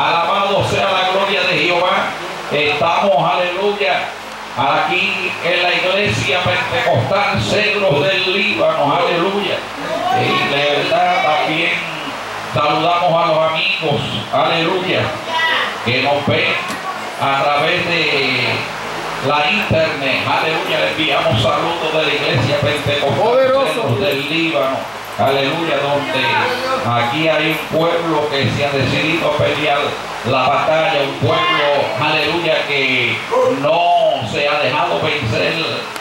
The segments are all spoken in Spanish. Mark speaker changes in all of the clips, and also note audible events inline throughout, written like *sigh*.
Speaker 1: Alabado sea la gloria de Jehová. Estamos, aleluya, aquí en la iglesia pentecostal Cedros del Líbano, aleluya. Y de verdad también saludamos a los amigos, aleluya, que nos ven a través de la internet, aleluya, le enviamos saludos de la iglesia pentecostal Cedros del Líbano. Aleluya, donde aquí hay un pueblo que se ha decidido pelear la batalla, un pueblo, aleluya, que no se ha dejado vencer,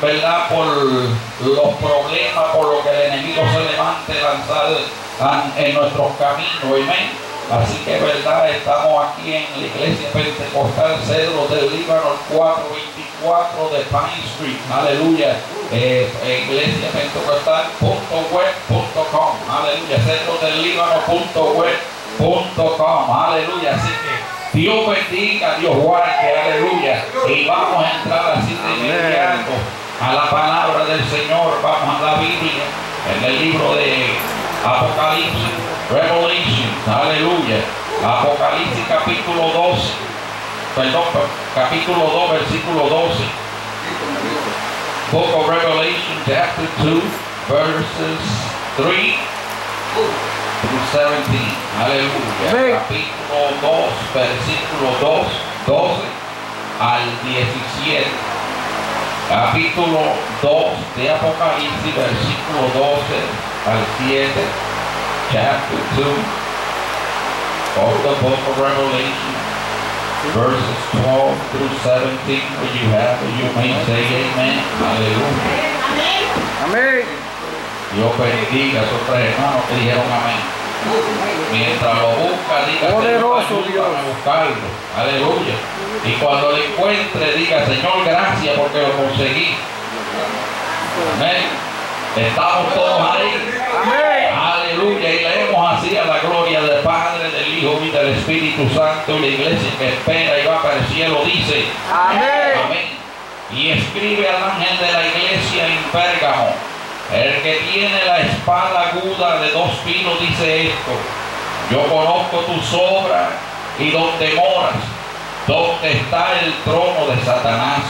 Speaker 1: ¿verdad? Por los problemas, por lo que el enemigo se levante, lanzar en nuestros caminos, amén. Así que verdad, estamos aquí en la iglesia pentecostal Cedro del Líbano 424 de Pine Street. Aleluya. Eh, iglesia pentecostal.web.com. Aleluya. Cedro del Líbano.web.com. Aleluya. Así que Dios bendiga, Dios guarde. Aleluya. Y vamos a entrar así de inmediato a la palabra del Señor. Vamos a la Biblia en el libro de Apocalipsis. Revelation, aleluya. Apocalipsis capítulo 12, perdón, capítulo 2, versículo 12. Book of Revelation, chapter 2, verses 3 through 17. Aleluya. Capítulo 2, versículo 2, 12 al 17. Capítulo 2 de Apocalipsis, versículo 12 al 7 chapter 2 of the book of Revelation, verses 12 through 17, where you have it, you may say amen. Aleluya.
Speaker 2: Amén.
Speaker 1: Dios bendiga a esos tres hermanos que dijeron amén. Mientras lo busca, diga,
Speaker 2: Poderoso
Speaker 1: Señor, ayúdame a buscarlo. Aleluya. Y cuando lo encuentre, diga, Señor, gracias porque lo conseguí. Amén. Estamos todos ahí.
Speaker 2: Amén.
Speaker 1: Aleluya. Y leemos así a la gloria del Padre, Hijo y del Espíritu Santo. Y la iglesia que espera y va para el cielo dice.
Speaker 2: Amén.
Speaker 1: Amén. Y escribe al ángel de la iglesia en Pérgamo. El que tiene la espada aguda de dos filos dice esto. Yo conozco tus obras y donde moras, donde está el trono de Satanás.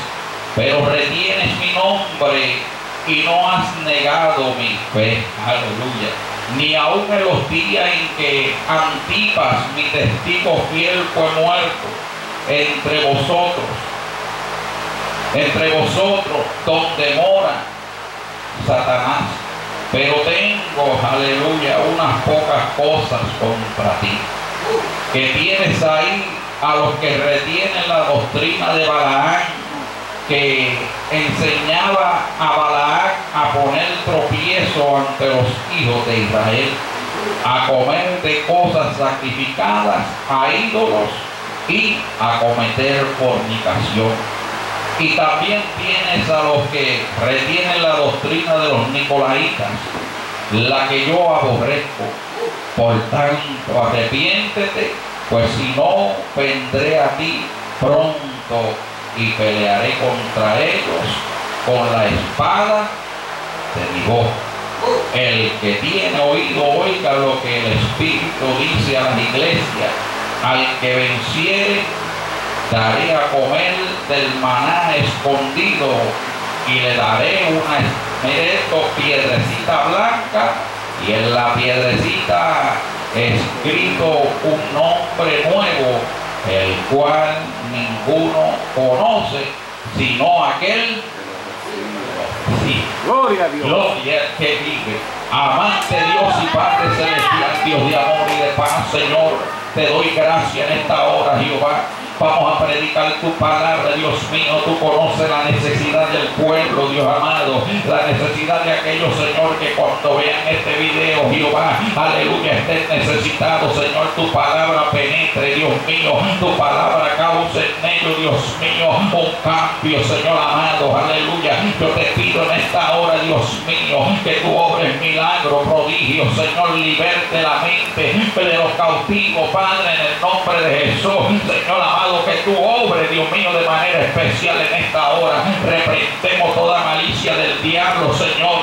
Speaker 1: Pero retienes mi nombre y no has negado mi fe. Aleluya. Ni aun en los días en que Antipas, mi testigo fiel, fue muerto entre vosotros. Entre vosotros, donde mora Satanás. Pero tengo, aleluya, unas pocas cosas contra ti. Que tienes ahí a los que retienen la doctrina de Balaán que enseñaba a Balac a poner tropiezo ante los hijos de Israel, a comer de cosas sacrificadas a ídolos y a cometer fornicación. Y también tienes a los que retienen la doctrina de los nicolaitas, la que yo aborrezco. Por tanto, arrepiéntete, pues si no, vendré a ti pronto y pelearé contra ellos con la espada de mi voz. El que tiene oído, oiga lo que el Espíritu dice a las iglesias. Al que venciere, daré a comer del maná escondido y le daré una piedrecita blanca y en la piedrecita escrito un nombre nuevo el cual ninguno conoce, sino aquel sí.
Speaker 2: Gloria a Dios.
Speaker 1: Gloria que vive. Amante Dios y Padre Celestial, Dios de amor y de paz, Señor, te doy gracias en esta hora, Jehová Vamos a predicar tu palabra, Dios mío. Tú conoces la necesidad del pueblo, Dios amado. La necesidad de aquellos, Señor, que cuando vean este video, Jehová, aleluya, estén necesitados, Señor. Tu palabra penetre, Dios mío. Tu palabra cause en ellos, Dios mío, un cambio, Señor amado. Aleluya. Yo te pido en esta hora, Dios mío, que tú obres milagro, prodigio, Señor. Liberte la mente de los cautivos, Padre, en el nombre de Jesús. Señor amado que tú obres, Dios mío, de manera especial en esta hora. Reprendemos toda malicia del diablo, Señor.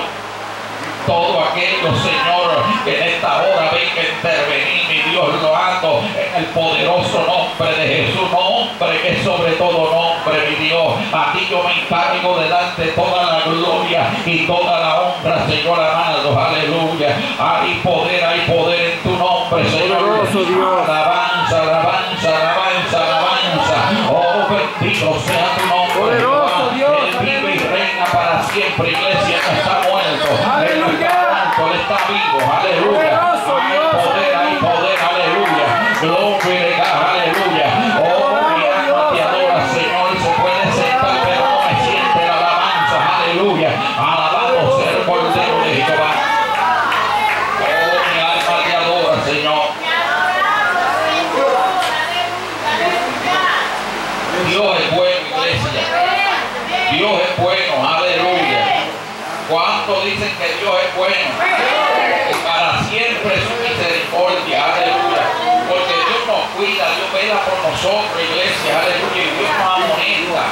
Speaker 1: todo aquello, Señor, que en esta hora venga a intervenir, mi Dios, lo hago en el poderoso nombre de Jesús, nombre que es sobre todo nombre, mi Dios. A ti yo me encargo de darte toda la gloria y toda la honra, Señor amado, aleluya. Hay poder, hay poder en tu nombre, Señor. Alabanza, alabanza, alabanza. Oh, bendito sea tu nombre.
Speaker 2: Poderoso. Dios,
Speaker 1: Él vive y reina para siempre, iglesia, no está muerto.
Speaker 2: Aleluya.
Speaker 1: Él está vivo, aleluya.
Speaker 2: Poderoso
Speaker 1: Hay
Speaker 2: Dios,
Speaker 1: poder, hay
Speaker 2: aleluya.
Speaker 1: poder, aleluya. Gloria nosotros, iglesia, aleluya. Y Dios nos amonesta,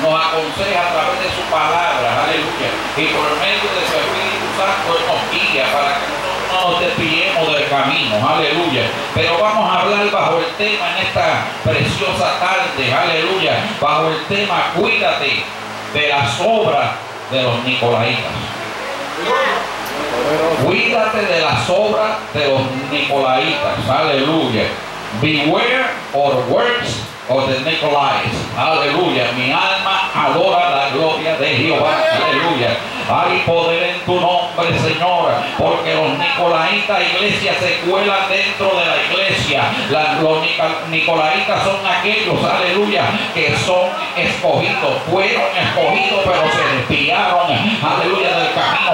Speaker 1: nos aconseja a través de su palabra, aleluya. Y por medio de su Espíritu Santo nos guía para que no nos desviemos del camino, aleluya. Pero vamos a hablar bajo el tema en esta preciosa tarde, aleluya. Bajo el tema, cuídate de las obras de los Nicolaitas. Cuídate de las obras de los Nicolaitas. Aleluya. Beware of works of the Nicolaites. Aleluya. Mi alma adora la gloria de Jehová. Aleluya. Hay poder en tu nombre, Señor, porque los Nicolaitas, iglesia, se cuelan dentro de la iglesia. Los Nicolaitas son aquellos, aleluya, que son escogidos, fueron escogidos, pero se desviaron, aleluya,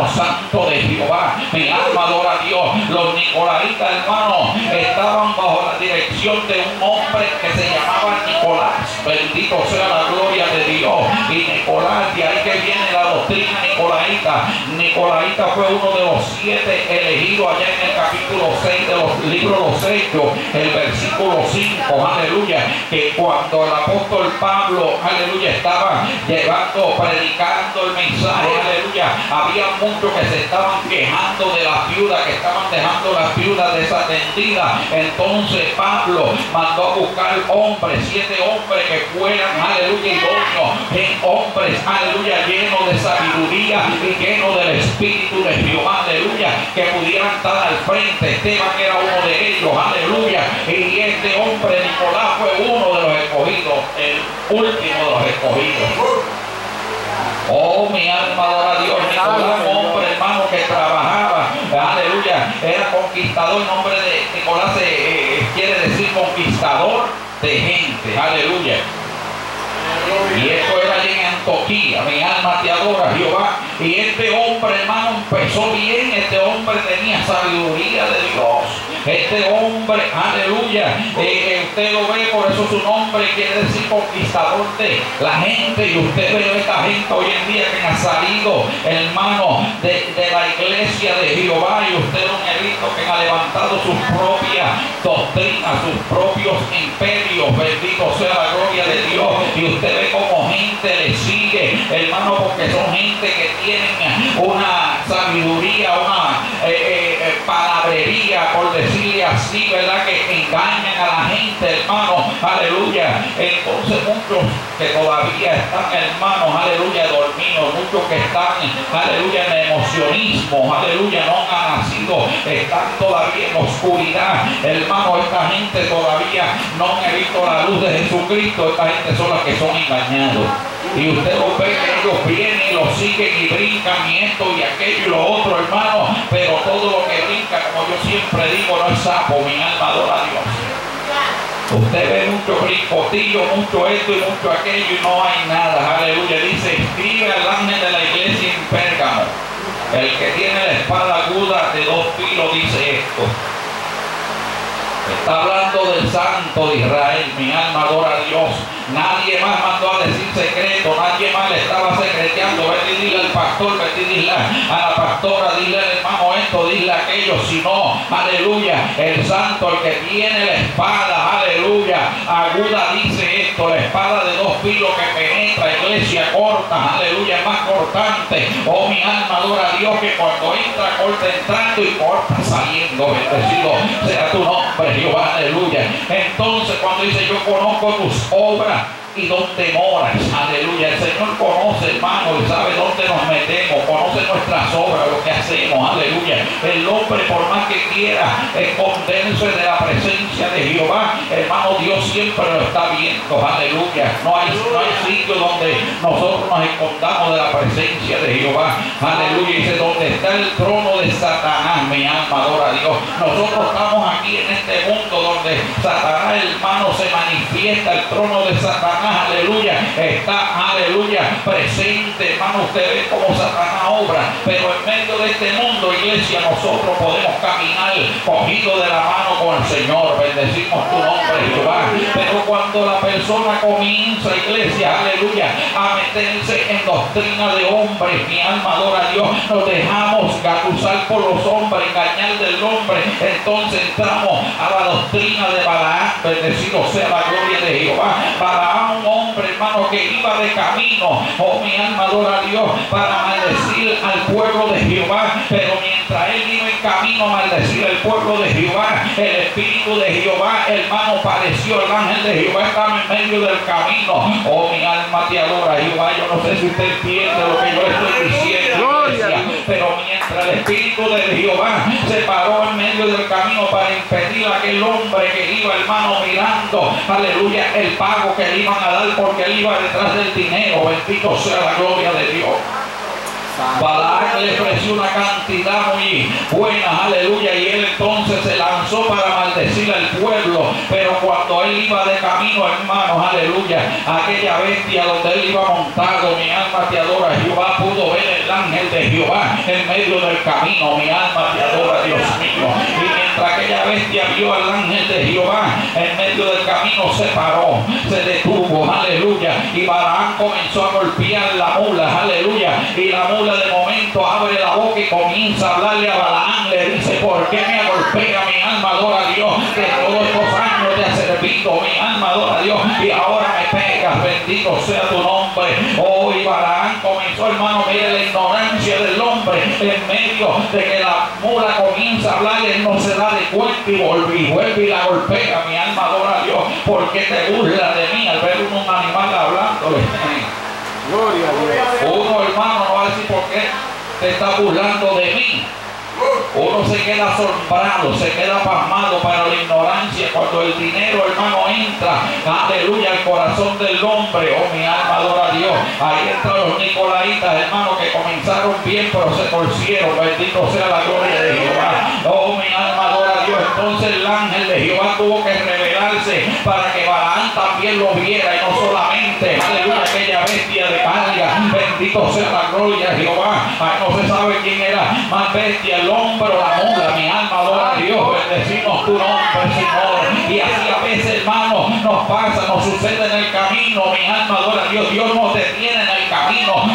Speaker 1: santo de Jehová. Mi alma adora a Dios. Los Nicolaitas, hermano, estaban bajo la dirección de un hombre que se llamaba Nicolás. Bendito sea la gloria de Dios. Y Nicolás, de ahí que viene la doctrina Nicolaita. Nicolaita fue uno de los siete elegidos allá en el capítulo 6 de los libros de los Hechos, el versículo 5, aleluya, que cuando el apóstol Pablo, aleluya, estaba llevando, predicando el mensaje, aleluya, había muchos que se estaban quejando de las viudas, que estaban dejando las viudas desatendidas. Entonces Pablo mandó a buscar hombres, siete hombres que fueran, aleluya, idóneos, en hombres, aleluya, llenos de sabiduría y llenos del Espíritu de Jehová, aleluya, que pudieran estar al frente. Esteban era uno de ellos, aleluya. Y este hombre, Nicolás, fue uno de los escogidos, el último de los escogidos. Oh, mi alma adora a Dios. Nicolás, un hombre hermano que trabajaba, aleluya, era conquistador. El nombre de Nicolás eh, quiere decir conquistador de gente, aleluya. Y esto era allí en Antioquía. Mi alma te adora, Jehová. Y este hombre, hermano, empezó bien. Este hombre tenía sabiduría de Dios. Hombre, aleluya. eh, eh, usted lo ve, por eso su nombre quiere decir conquistador de la gente. Y usted ve esta gente hoy en día que ha salido, hermano, de, de la iglesia de Jehová. Y usted lo ha visto que ha levantado sus propias doctrinas, sus propios imperios. Bendito sea la gloria de Dios. Y usted ve como gente le sigue, hermano, porque son gente que tienen una sabiduría, una por decirle así, ¿verdad? Que engañan a la gente, hermano, aleluya. Entonces muchos que todavía están, hermanos, aleluya, dormidos, muchos que están, aleluya, en emocionismo, aleluya, no han nacido, están todavía en oscuridad, hermano, esta gente todavía no han visto la luz de Jesucristo, esta gente son las que son engañados. Y usted lo ve que ellos vienen y lo siguen y brincan y esto y aquello y lo otro, hermano. Pero todo lo que brinca, como yo siempre digo, no es sapo, mi alma adora a Dios. Usted ve mucho brincotillo, mucho esto y mucho aquello y no hay nada. Aleluya. Dice, escribe al ángel de la iglesia en Pérgamo. El que tiene la espada aguda de dos filos dice esto. Está hablando del santo de Israel, mi alma adora a Dios. Nadie más mandó a decir secreto, nadie más le estaba secreteando. Vete y dile al pastor, vete y dile a la pastora, dile al hermano esto, dile aquello, sino, aleluya, el santo, el que tiene la espada, aleluya, aguda dice esto, la espada de dos filos que penetra, iglesia corta, aleluya, más cortante. Oh, mi alma adora a Dios que cuando entra, corta entrando y corta saliendo. Bendecido sea tu nombre, Jehová, aleluya. Entonces, cuando dice yo conozco tus obras, y dónde moras. Aleluya. El Señor conoce, hermano, y sabe dónde nos metemos, conoce nuestras obras, lo que hacemos. Aleluya. El hombre, por más que quiera esconderse de la presencia de Jehová, hermano, Dios siempre lo está viendo. Aleluya. No hay, no hay sitio donde nosotros nos escondamos de la presencia de Jehová. Aleluya. Dice, donde está el trono de Satanás, mi alma adora a Dios. Nosotros estamos aquí en este mundo donde Satanás, hermano, se manifiesta el trono de Satanás aleluya, está, aleluya, presente, hermano, usted ve cómo Satanás obra, pero en medio de este mundo, iglesia, nosotros podemos caminar cogido de la mano con el Señor, bendecimos tu nombre, Jehová, pero cuando la persona comienza, iglesia, aleluya, a meterse en doctrina de hombres, mi alma adora a Dios, nos dejamos usar por los hombres, engañar del hombre, entonces entramos a la doctrina de Balaam, bendecido sea la gloria de Jehová, Balaam un hombre, hermano, que iba de camino, oh mi alma adora a Dios, para maldecir al pueblo de Jehová, pero mientras él iba en camino a maldecir al pueblo de Jehová, el Espíritu de Jehová, hermano, pareció. El ángel de Jehová, estaba en medio del camino, oh mi alma te adora Jehová, yo no sé si usted entiende lo que yo estoy diciendo, pero mientras el Espíritu de Jehová se paró en medio del camino para impedir a aquel hombre que iba, hermano, mirando, aleluya, el pago que le iban a dar porque él iba detrás del dinero. Bendito sea la gloria de Dios. Balac le ofreció una cantidad muy buena, aleluya, y él entonces se lanzó para maldecir al pueblo, pero cuando él iba de camino, hermanos, aleluya, aquella bestia donde él iba montado, mi alma te adora, Jehová pudo ver el ángel de Jehová en medio del camino, mi alma te adora, Dios mío, y mientras aquella bestia vio al ángel de Jehová en medio del camino, se paró, se detuvo, aleluya, y Balaam comenzó a golpear la mula, aleluya, y la mula de momento abre la boca y comienza a hablarle a Balaam, le dice, ¿por qué me golpea mi alma adora a Dios? Que todos estos años te ha servido, mi alma adora a Dios, y ahora me pegas, bendito sea tu nombre. Hoy Balaam comenzó, hermano, mire la ignorancia del hombre en medio de que la mula comienza a hablar, él no se da de cuenta y vuelve y vuelve y la golpea, mi alma adora a Dios, porque te burla de mí al ver un animal hablando.
Speaker 2: Gloria a Dios.
Speaker 1: Uno, hermano, no va a decir por qué te está burlando de mí. Uno se queda asombrado, se queda pasmado para la ignorancia cuando el dinero, hermano, entra, aleluya, al corazón del hombre. Oh, mi alma adora a Dios. Ahí entran los nicolaitas, hermano, que comenzaron bien, pero se torcieron. Bendito sea la gloria de Jehová. Oh, alma adora a Dios. Entonces el ángel de Jehová tuvo que revelarse para que Balaán también lo viera y no solamente, aleluya, aquella bestia de carga. Bendito sea la gloria de Jehová. No se sabe quién era más bestia, el hombre pero la mula, mi alma adora a Dios, bendecimos tu nombre, Señor. Y así a veces, hermano, nos pasa, nos sucede en el camino, mi alma adora a Dios. Dios nos detiene en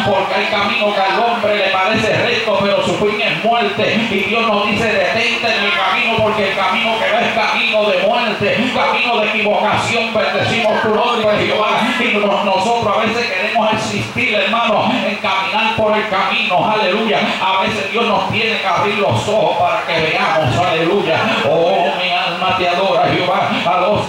Speaker 1: porque hay camino que al hombre le parece recto, pero su fin es muerte. Y Dios nos dice, detente en el camino, porque el camino que va es camino de muerte, camino de equivocación. Bendecimos tu nombre, Jehová. Y nosotros a veces queremos existir, hermano, en caminar por el camino, aleluya. A veces Dios nos tiene que abrir los ojos para que veamos, aleluya. Oh, mi alma te adora, Jehová.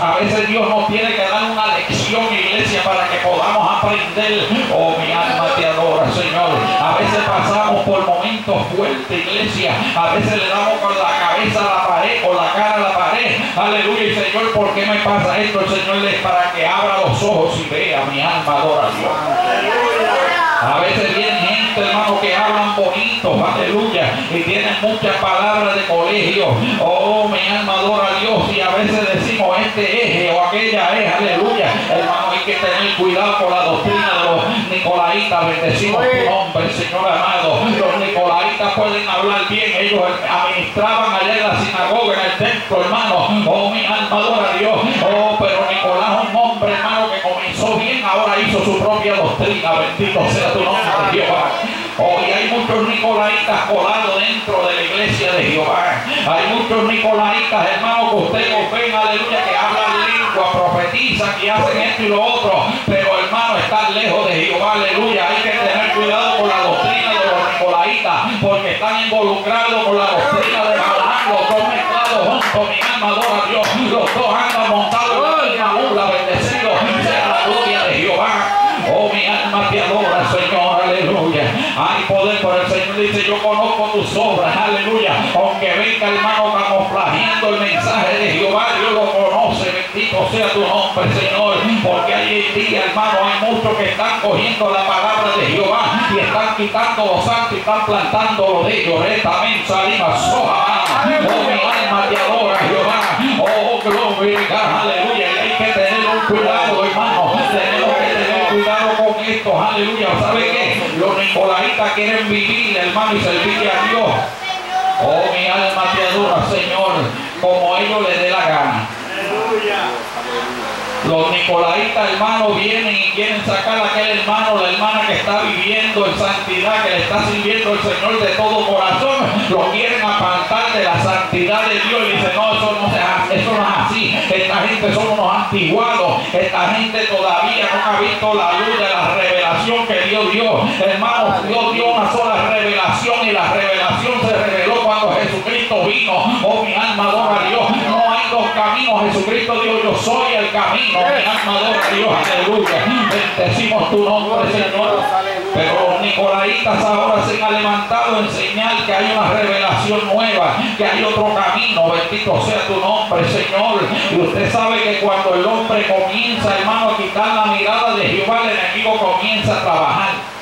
Speaker 1: A veces Dios nos tiene que dar una lección, iglesia, para que podamos aprender. Oh, mi alma te adora, Señor. A veces pasamos por momentos fuertes, iglesia. A veces le damos con la cabeza a la pared, con la cara a la pared. Aleluya, y Señor, ¿por qué me pasa esto? El Señor es para que abra los ojos y vea. Mi alma adora a veces viene gente, hermano, que hablan bonito, aleluya, y tienen muchas palabras de colegio. Oh, mi alma adora a Dios, y a veces decimos este eje o aquella es, aleluya. Hermano, tener cuidado con la doctrina de los nicolaitas, bendecimos tu nombre, Señor amado. Los nicolaitas pueden hablar bien, ellos administraban allá en la sinagoga, en el templo, hermano. Oh, mi alma adora a Dios. Oh, pero Nicolás es un hombre, hermano, que comenzó bien, ahora hizo su propia doctrina, bendito sea tu nombre, Jehová. Hoy hay muchos nicolaitas colados dentro de la iglesia de Jehová. Hay muchos nicolaitas, hermanos, que ustedes ven, aleluya, que hablan profetizan y hacen esto y lo otro. Pero hermano, están lejos de Jehová, aleluya. Hay que tener cuidado con la doctrina de los nicolaitas, porque están involucrados con la doctrina de Balaam, los dos mezclados juntos, mi alma adora a Dios. Los dos andan montados en la misma sea la gloria de Jehová. Oh, mi alma te adora, Señor, aleluya. Hay poder por el Señor dice, yo conozco tus obras, aleluya. Aunque venga hermano camuflajeando el mensaje de Jehová, Dios lo conoce, bendito sea tu nombre, Señor. Porque hay en día, hermano, hay muchos que están cogiendo la palabra de Jehová y están quitando los santos y están plantando lo de ellos. También salimos, soja. Oh, mi alma te adora, Jehová. Oh, gloria, aleluya. Y hay que tener un cuidado, hermano. Cuidado con esto, aleluya. ¿Sabe qué? Los nicolaitas quieren vivir, hermano, y servirle a Dios. Oh, mi alma te adora, Señor, como ellos les dé la gana. Los nicolaitas, hermanos, vienen y quieren sacar a aquel hermano, la hermana que está viviendo en santidad, que le está sirviendo el Señor de todo corazón. Lo quieren apartar de la santidad de Dios y dicen, no, eso no, se, eso no es así. Esta gente son unos antiguados. Esta gente todavía no ha visto la luz de la revelación que Dios dio. Hermanos, Dios dio una sola revelación y la revelación se reveló cuando Jesucristo vino. Oh, mi alma adora a Dios. No hay dos caminos. Jesucristo dijo, yo soy el camino. Mi alma adora a Dios. Aleluya. Bendecimos tu nombre, Señor. Pero los nicolaitas ahora se han levantado a enseñar que hay una revelación nueva, que hay otro camino. Bendito sea tu nombre, Señor. Y usted sabe que cuando el hombre comienza, hermano, a quitar la mirada de Jehová, el enemigo comienza a trabajar.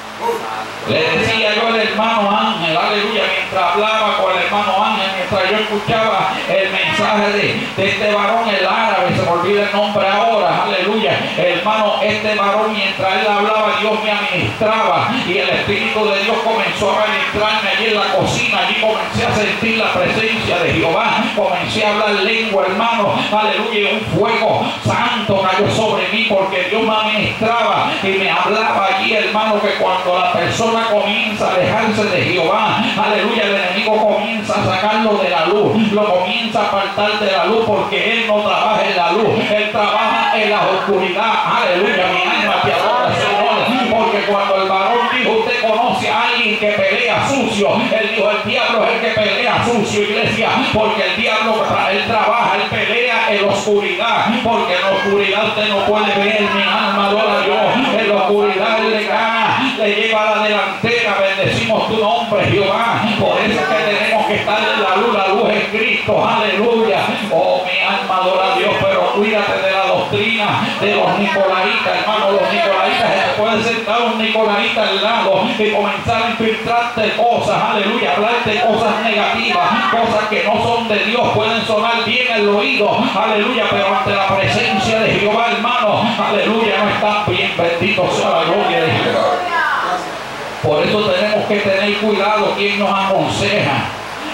Speaker 1: Le decía yo al hermano Ángel, aleluya, mientras hablaba con el hermano Ángel, mientras yo escuchaba el de, este varón, el árabe, se me olvida el nombre ahora, aleluya. Hermano, este varón, mientras él hablaba, Dios me administraba y el Espíritu de Dios comenzó a ministrarme allí en la cocina, allí comencé a sentir la presencia de Jehová, comencé a hablar lengua, hermano, aleluya, un fuego santo cayó sobre mí porque Dios me administraba y me hablaba allí, hermano, que cuando la persona comienza a alejarse de Jehová, aleluya, el enemigo comienza a sacarlo de la luz, lo comienza a apartar de la luz porque él no trabaja en la luz, él trabaja en la oscuridad, aleluya, mi alma te adora, Señor, porque cuando el varón dijo, usted conoce a alguien que pelea sucio, él dijo, el diablo es el que pelea sucio, iglesia, porque el diablo, él trabaja, él pelea en la oscuridad, porque en la oscuridad usted no puede ver, mi alma adora a Dios, en la oscuridad le gana, le lleva a la delantera, bendecimos tu nombre, Jehová, por eso es que tenemos que estar en la luz, la luz es Cristo, aleluya, oh mi alma adora a Dios, pero cuídate de la doctrina de los nicolaitas, hermano, los nicolaitas, se te puede sentar un nicolaita al lado y comenzar a infiltrarte cosas, aleluya, hablarte cosas negativas, cosas que no son de Dios, pueden sonar bien en el oído, aleluya, pero ante la presencia de Jehová, hermano, aleluya, no están bien, bendito sea la gloria de Jehová. Por eso tenemos que tener cuidado quien nos aconseja.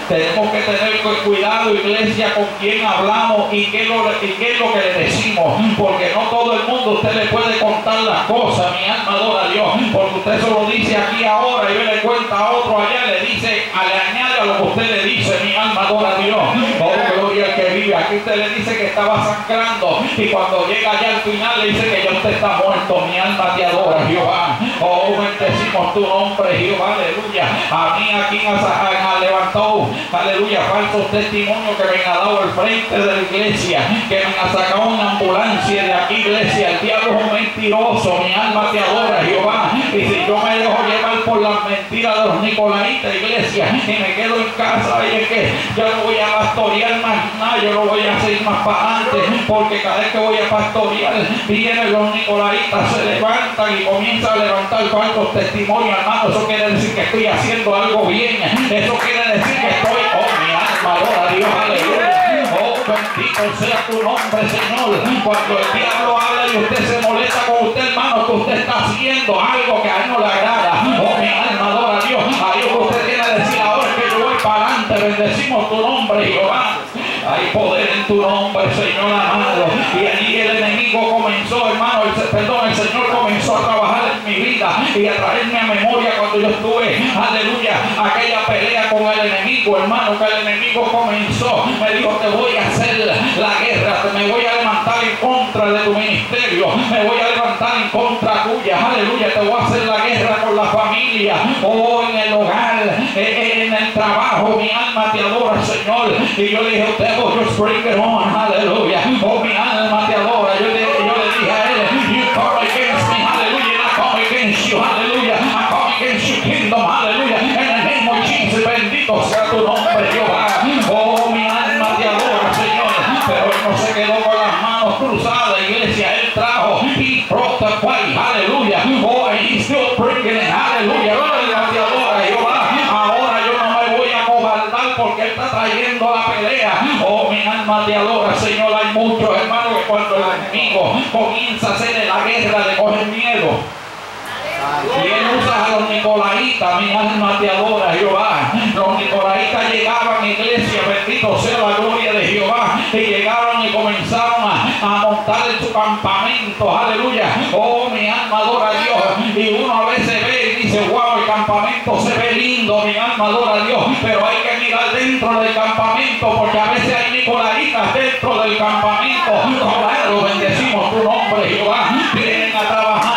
Speaker 1: Tenemos que tener cuidado, iglesia, con quién hablamos y qué, lo, y qué es lo que le decimos. Porque no todo el mundo usted le puede contar las cosas. Mi alma adora a Dios. Porque usted se lo dice aquí ahora y le cuenta a otro allá. Le dice, le añade a lo que usted le dice. Mi alma adora a Dios. Oh, al que vive. Aquí usted le dice que estaba sangrando. Y cuando llega allá al final le dice que ya usted está muerto. Mi alma te adora, Jehová. Oh, bendecimos tu nombre, Jehová. Aleluya. A mí aquí en ha levantado aleluya, falsos testimonios que me ha dado al frente de la iglesia, que me ha sacado una ambulancia de aquí, iglesia. El diablo es un mentiroso, mi alma te adora, Jehová. Y si yo me dejo llevar por las mentiras de los nicolaitas, iglesia, *laughs* y me quedo en casa, y es que yo no voy a pastorear más nada, yo no voy a seguir más para adelante, porque cada vez que voy a pastorear, vienen los nicolaitas, se levantan y comienzan a levantar falsos testimonios, hermano. Eso quiere decir que estoy haciendo algo bien. Eso quiere decir que estoy Oh, mi alma adora Dios, aleluya. Bendito sea tu nombre, Señor. Cuando el diablo habla y usted se molesta con usted, hermano, que usted está haciendo algo que a él no le agrada. Oh, mi alma adora a Dios. A Dios usted tiene que decir ahora que yo voy para adelante. Bendecimos tu nombre, Jehová. Hay poder en tu nombre, Señor amado. Y allí el enemigo comenzó, hermano, perdón, el Señor comenzó a trabajar en mi vida y a traerme a memoria cuando yo estuve, aleluya, aquella pelea con el enemigo, hermano, que el enemigo comenzó. Me dijo, te voy a hacer la guerra, me voy a levantar en contra de tu ministerio, me voy a levantar en contra tuya, aleluya, te voy a hacer la guerra con la familia, o oh, en el hogar, en el trabajo, mi alma te adora, Señor. Y yo le dije, usted, just bring it on, aleluya. Oh, mi alma te adora. Yo le, alma te adora, Señor. Hay muchos hermanos que cuando el enemigo comienza a hacerle la guerra le cogen miedo. Y él usa a los nicolaitas, mi alma te adora, Jehová. Los nicolaitas llegaban a iglesia, bendito sea la gloria de Jehová. Y llegaron y comenzaron a, a montar en su campamento, aleluya. Oh, mi alma adora a Dios. Y uno a veces dice, wow, el campamento se ve lindo, mi alma adora a Dios. Pero hay que mirar dentro del campamento, porque a veces hay nicolaitas dentro del campamento. Claro, bendecimos tu nombre, Jehová. Vienen a trabajar.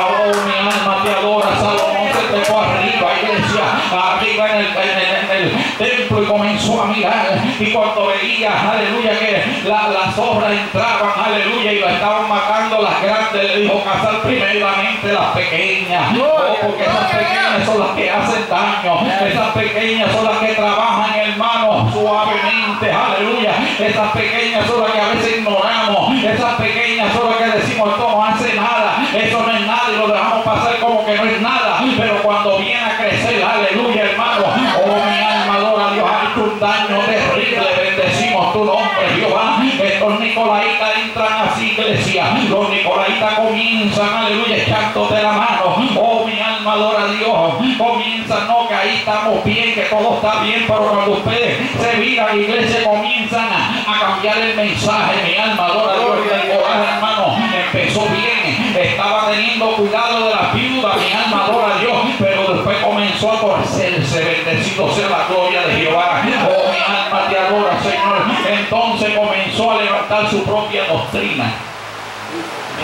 Speaker 1: Oh, mi alma te adora, Salomón se trepó arriba, iglesia, arriba en el, en el- en el templo y comenzó a mirar. Y cuando veía, aleluya, que la- las obras entraban, aleluya, y lo estaban matando las grandes, le dijo, cazar primeramente las pequeñas. Oh, porque esas pequeñas son las que hacen daño, esas pequeñas son las que trabajan, hermano, suavemente, aleluya. Esas pequeñas son las que a veces ignoramos, esas pequeñas son las que decimos, esto no hace nada, eso no es nada y lo dejamos pasar como que no es nada. Pero cuando viene a crecer, aleluya, hermano, oh mi alma adora a Dios, ha hecho un daño terrible, bendecimos tu nombre, Jehová. Estos nicolaitas entran así, iglesia, los nicolaitas comienzan, aleluya, echándote la mano, oh mi alma adora a Dios, comienzan, no, que ahí estamos bien, que todo está bien, pero cuando ustedes se viran, iglesia, comienzan a, a cambiar el mensaje, mi alma adora a Dios, y el coraje, hermano, empezó bien, estaba teniendo cuidado de la viuda, mi alma adora a Dios, pero después comenzó a torcerse, bendecido sea la gloria de Jehová, oh mi alma te adora, Señor, entonces comenzó a levantar su propia doctrina.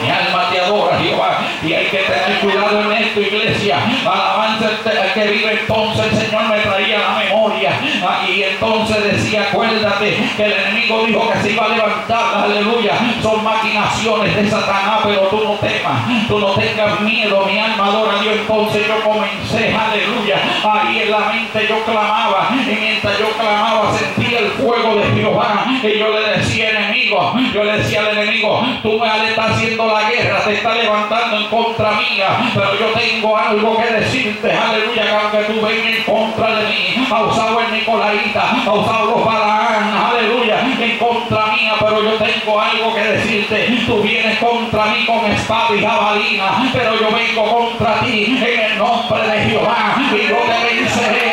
Speaker 1: Mi alma te adora, Jehová. Y hay que tener cuidado en esto, iglesia. Alabanza que vive entonces, el Señor me traía la memoria. Ah, Y entonces decía, acuérdate que el enemigo dijo que se iba a levantar, aleluya. Son maquinaciones de Satanás, pero tú no temas, tú no tengas miedo. Mi alma adora a Dios. Entonces yo comencé, aleluya. Ahí en la mente yo clamaba. Y mientras yo clamaba, sentía el fuego de Jehová. Y yo le decía, enemigo, yo le decía al enemigo, tú me estás haciendo la guerra, te está levantando en contra mía, pero yo tengo algo que decirte, aleluya, que aunque tú vengas en contra de mí, ha usado el Nicolaita, ha usado los Balaán, aleluya, en contra mía, pero yo tengo algo que decirte, tú vienes contra mí con espada y jabalina, pero yo vengo contra ti en el nombre de Jehová, y yo te venceré,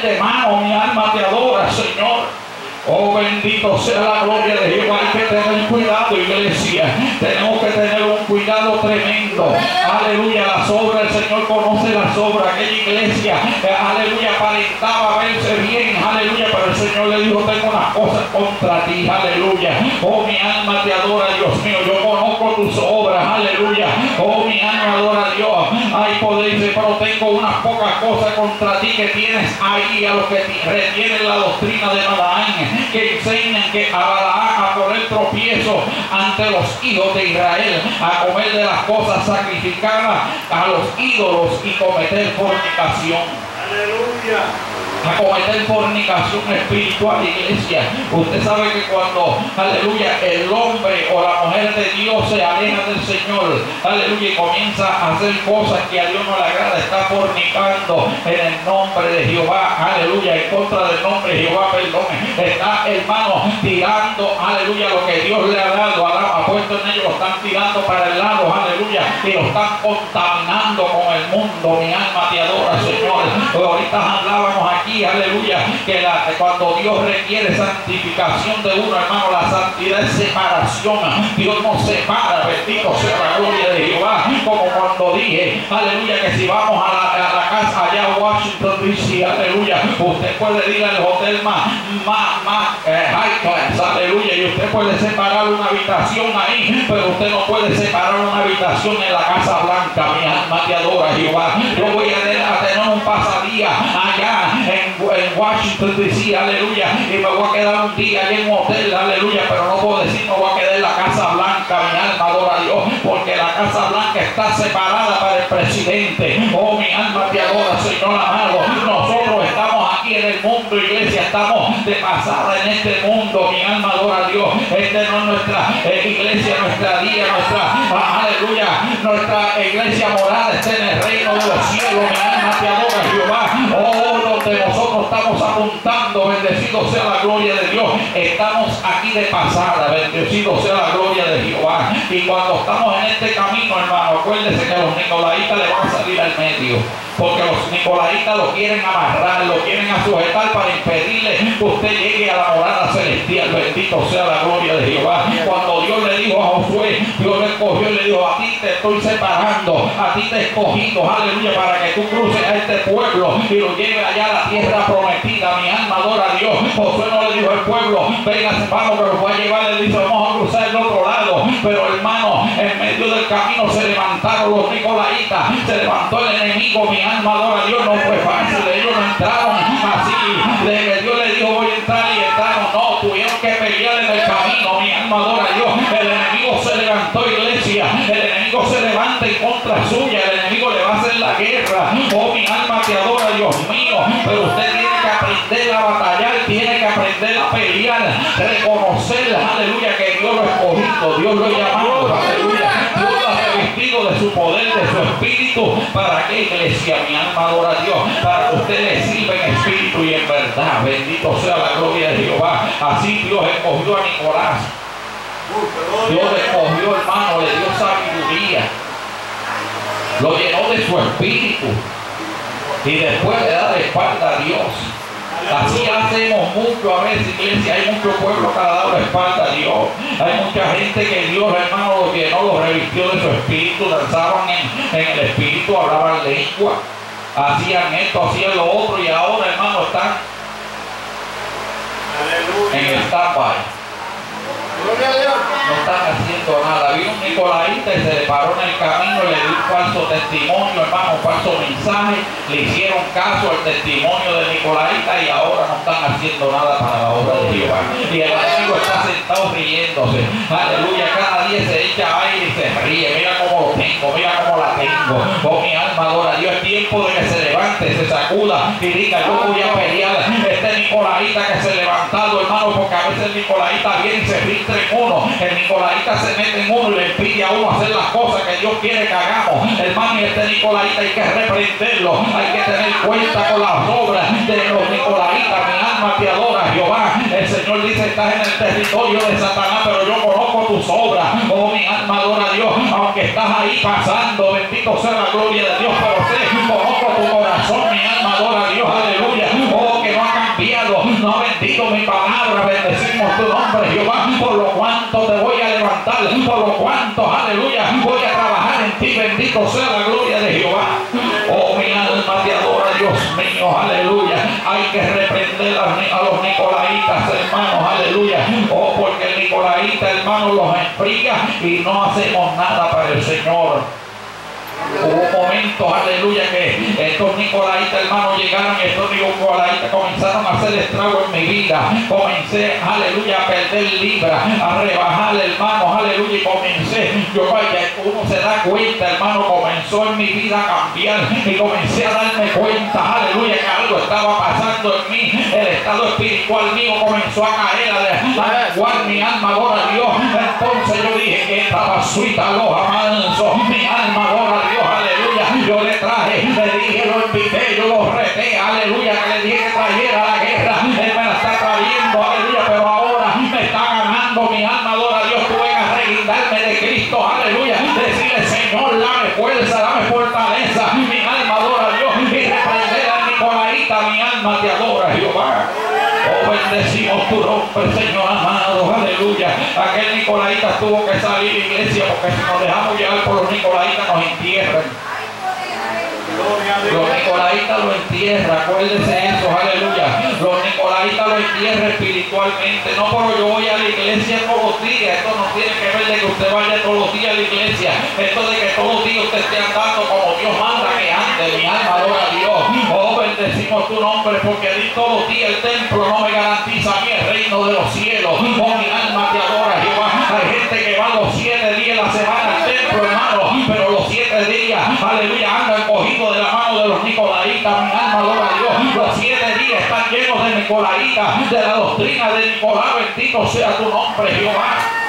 Speaker 1: cogido con él de mano, mi alma te adora, Señor. Oh, bendito sea la gloria de Jehová. Hay que tener cuidado, iglesia. Tenemos que tener un cuidado tremendo. Aleluya. Las obras, el Señor conoce las obras. Aquella iglesia, aleluya, aparentaba verse bien. Aleluya. Pero el Señor le dijo: Tengo unas cosas contra ti. Aleluya. Oh, mi alma te adora, Dios mío. Yo conozco tus obras. Aleluya. Oh, mi alma adora a Dios. Ay, poder dice, pero tengo unas pocas cosas contra ti que tienes ahí a los que ti- retienen la doctrina de Balaán, que enseñan que a Balaán a poner tropiezo ante los hijos de Israel, a comer de las cosas sacrificadas a los ídolos y cometer fornicación.
Speaker 2: Aleluya.
Speaker 1: A cometer fornicación espiritual, iglesia. Usted sabe que cuando, aleluya, el hombre o la mujer de Dios se aleja del Señor, aleluya, y comienza a hacer cosas que a Dios no le agrada, está fornicando en el nombre de Jehová, aleluya, en contra del nombre de Jehová, perdón, está hermano tirando, aleluya, lo que Dios le ha dado, ha puesto en ellos, lo están tirando para el lado, aleluya, y lo están contaminando con el mundo, mi alma te adora, Señor. Ahorita hablábamos aquí aleluya, que cuando Dios requiere santificación de uno, hermano, la santidad es separación. Dios nos separa, bendito sea la gloria de Jehová, como cuando dije, aleluya, que si vamos a la, casa allá a Washington DC, aleluya, usted puede ir al hotel más, más, más eh, high class, aleluya, y usted puede separar una habitación ahí, pero usted no puede separar una habitación en la Casa Blanca, mi alma te adora, Jehová. Yo voy a tener un pasadía allá en, Washington DC, aleluya, y me voy a quedar un día allí en un hotel, aleluya, pero no puedo decir me voy a quedar en la Casa Blanca, mi alma adora a Dios, porque la Casa Blanca está separada para el presidente. Oh, mi alma te adora, Señor amado. Aquí en el mundo, iglesia, estamos de pasada en este mundo, mi alma adora a Dios. Esta no es nuestra eh, iglesia, nuestra día, nuestra, ah, aleluya, nuestra iglesia morada está en el reino de los cielos, mi alma te adora, Jehová. Oh, nosotros estamos apuntando, bendecido sea la gloria de Dios. Estamos aquí de pasada, bendecido sea la gloria de Jehová. Y cuando estamos en este camino, hermano, acuérdese que los nicolaitas le van a salir al medio porque los nicolaitas lo quieren amarrar, lo quieren sujetar para impedirle que usted llegue a la morada celestial. Bendito sea la gloria de Jehová. Cuando Dios le dijo a Josué, Dios le escogió y le dijo, a ti te estoy separando, a ti te he escogido, aleluya, para que tú cruces a este pueblo y lo lleves allá a la tierra prometida. Mi alma adora a Dios. Josué no le dijo al pueblo, venga, vamos que lo voy a llevar, le dice, vamos a cruzar el otro lado. Pero hermano, en medio del camino se levantaron los nicolaitas, se levantó el enemigo, mi alma adora a Dios, no fue fácil, ellos no entraron así, de que Dios le dijo voy a entrar y entraron, no, tuvieron que pelear en el camino, mi alma adora a Dios, el enemigo se levantó iglesia, el enemigo se levanta en contra suya, el enemigo le va a hacer la guerra, oh mi alma te adora Dios mío, pero usted tiene que aprender a batallar, tiene que aprender a pelear, reconocer, aleluya, que Dios lo ha escogido, Dios lo llamado, aleluya, revestido de su poder, de su espíritu, para que iglesia, mi alma adora a Dios, para que usted le sirva en espíritu y en verdad, bendito sea la gloria de Jehová, así Dios escogió a Nicolás, Dios escogió hermano, le dio sabiduría, lo llenó de su espíritu. Y después le da de espalda a Dios. Así hacemos mucho a veces, iglesia. Hay mucho pueblo que ha dado la espalda a Dios. Hay mucha gente que Dios, hermano, lo llenó, lo revistió de su espíritu, danzaban en, el espíritu, hablaban lengua, hacían esto, hacían lo otro, y ahora, hermano, están en el stand no están haciendo nada. Vino un Nicolaita y se paró en el camino le dio un falso testimonio, hermano, un falso mensaje. Le hicieron caso al testimonio de Nicolaita y ahora no están haciendo nada para la obra de Jehová. Y el amigo está sentado riéndose. Aleluya, cada día se echa aire y se ríe. Mira cómo lo tengo, mira cómo la tengo. Oh, mi alma adora Dios. Es tiempo de que se levante, se sacuda y diga, yo voy a pelear. Nicolaita que se levantado, hermano, porque a veces el Nicolaita viene y se ríe en uno. El Nicolaita se mete en uno y le pide a uno hacer las cosas que Dios quiere que hagamos. Hermano, y este Nicolaita hay que reprenderlo. Hay que tener cuenta con las obras de los Nicolaitas. Mi alma te adora, Jehová. El Señor dice, estás en el territorio de Satanás, pero yo conozco tus obras. Oh, mi alma adora a Dios. Aunque estás ahí pasando, bendito sea la gloria de Dios, pero sé, conozco tu corazón, mi alma adora a Dios. Aleluya. No ha mi palabra. Bendecimos tu nombre, Jehová por lo cuanto te voy a levantar, por lo cuanto, aleluya, voy a trabajar en ti, bendito sea la gloria de Jehová. Oh, mi alma te adora, Dios mío, aleluya. Hay que reprender a, los nicolaitas, hermanos, aleluya. Oh, porque el nicolaita, hermano, los enfría y no hacemos nada para el Señor. Hubo momentos, aleluya, que estos nicolaitas, hermano, llegaron y estos nicolaitas comenzaron a hacer estrago en mi vida. Comencé, aleluya, a perder libra, a rebajar, hermano, aleluya, y comencé, yo vaya, uno se da cuenta, hermano, comenzó en mi vida a cambiar y comencé a darme cuenta, aleluya, que algo estaba pasando en mí, el estado espiritual mío comenzó a caer, a igual mi alma adora a Dios. Entonces yo dije que estaba suita, los manso, mi alma adora a Aleluya. Yo le traje, le dije, lo invité, yo lo reté, aleluya, que le dije que trajera la guerra, él me la está trayendo, aleluya, pero ahora me está ganando mi alma adora a Dios, tuve que arreglarme de Cristo, aleluya, decirle Señor, dame fuerza, dame fortaleza, mi alma adora a Dios y reprender al Nicolaita, mi alma te adora Jehová. Oh, bendecimos tu nombre, Señor amado, aleluya. Aquel Nicolaita tuvo que salir de iglesia porque si nos dejamos llevar por los Nicolaitas nos entierran. Los Nicolaitas lo entierran, acuérdese eso, aleluya. Los Nicolaitas lo entierran espiritualmente. No, pero yo voy a la iglesia todos los días. Esto no tiene que ver de que usted vaya todos los días a la iglesia. Esto de que todos los días usted esté andando como Dios manda que ande. Mi alma adora a Dios. Bendecimos tu nombre porque di todos los días el templo no me garantiza a mí el reino de los cielos. Oh, mi alma te adora, Jehová. Hay gente que va los siete días a la semana al templo, hermano, pero los siete días, aleluya, andan cogidos de la mano de los Nicolaitas. Mi alma adora a Dios. Los siete días están llenos de Nicolaitas, de la doctrina de Nicolás. Bendito sea tu nombre, Jehová.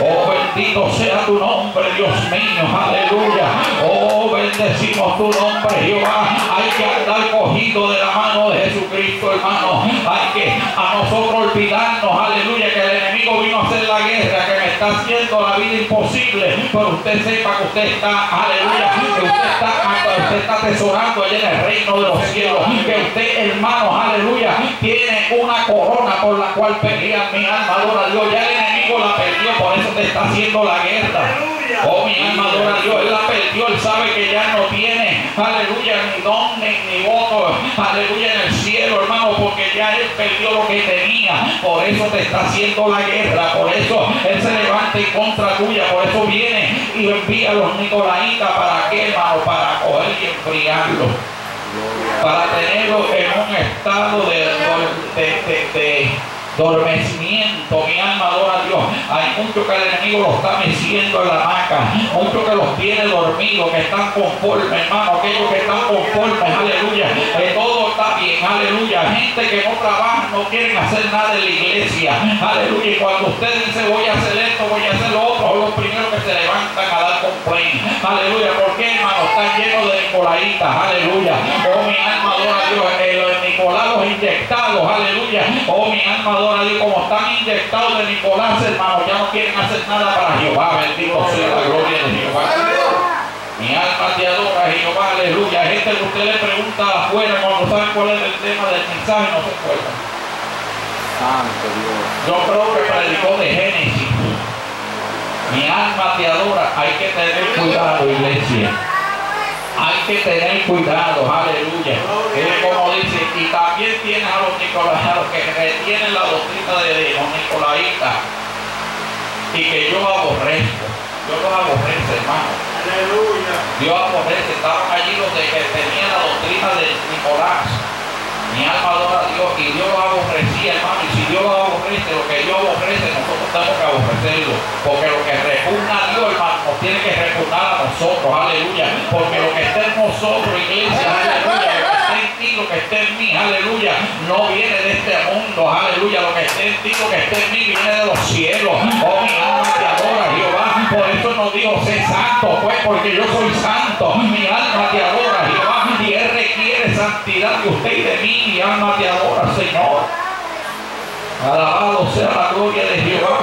Speaker 1: Oh, bendito sea tu nombre, Dios mío, aleluya. Oh, bendecimos tu nombre, Jehová. Hay que andar cogido de la mano de Jesucristo, hermano. Hay que a nosotros olvidarnos, aleluya, que el enemigo vino a hacer la guerra, que me está haciendo la vida imposible. Pero usted sepa que usted está, aleluya, que usted está, usted está atesorando allá en el reino de los cielos. Que usted, hermano, aleluya, tiene una corona por la cual pelea mi alma, adora Dios. Enemigo la perdió, por eso te está haciendo la guerra. Oh, mi alma adora a Dios, Él la perdió, Él sabe que ya no tiene, aleluya, ni don ni, voto, aleluya, en el cielo, hermano, porque ya Él perdió lo que tenía. Por eso te está haciendo la guerra, por eso Él se levanta en contra tuya, por eso viene y envía a los Nicolaitas para qué, hermano, para coger y enfriarlo para tenerlo en un estado de, de, de, de dormecimiento, mi alma adora a Dios. Hay muchos que el enemigo los está meciendo en la hamaca, muchos que los tiene dormidos, que están conformes, hermano, aquellos que están conformes, aleluya, aleluya. Gente que no trabaja, no quieren hacer nada en la iglesia, aleluya. Y cuando usted dice voy a hacer esto, voy a hacer lo otro, son los primeros que se levantan a dar complaint, aleluya. ¿Por qué, hermano? Están llenos de Nicolaitas, aleluya. Oh, mi alma adora a Dios, eh, los Nicolados inyectados, aleluya. Oh, mi alma adora a Dios, como están inyectados de Nicolás, hermano, ya no quieren hacer nada para Jehová, bendito sea la gloria de Jehová. Mi alma te adora, Jehová, aleluya. Hay gente que usted le pregunta afuera cuando sabe cuál es el tema del mensaje, no se acuerda.
Speaker 2: Santo Dios.
Speaker 1: Yo creo que predicó de Génesis. Mi alma te adora. Hay que tener cuidado, iglesia. Hay que tener cuidado, aleluya. Es como dice, y también tienes a los nicolaítas que retienen la doctrina de los nicolaitas y que yo aborrezco. Yo los aborrezco, hermano.
Speaker 2: Aleluya.
Speaker 1: Dios aborrece, estaban allí los de que tenían la doctrina de Nicolás. Mi alma adora a Dios y Dios lo aborrecía, hermano. Y si Dios lo aborrece, lo que Dios aborrece, nosotros tenemos que aborrecerlo. Porque lo que repugna a Dios, hermano, nos tiene que repugnar a nosotros, aleluya. Porque lo que está en nosotros, iglesia, aleluya, lo que está en ti, lo que está en mí, aleluya, no viene de este mundo, aleluya. Lo que está en ti, lo que está en mí, viene de los cielos. Oh, mi alma te adora, Jehová. Por eso nos dijo, sé santo, pues, porque yo soy santo. Mi alma te adora, Jehová. Y Él requiere santidad de usted y de mí. Mi alma te adora, Señor. Alabado sea la gloria de Jehová.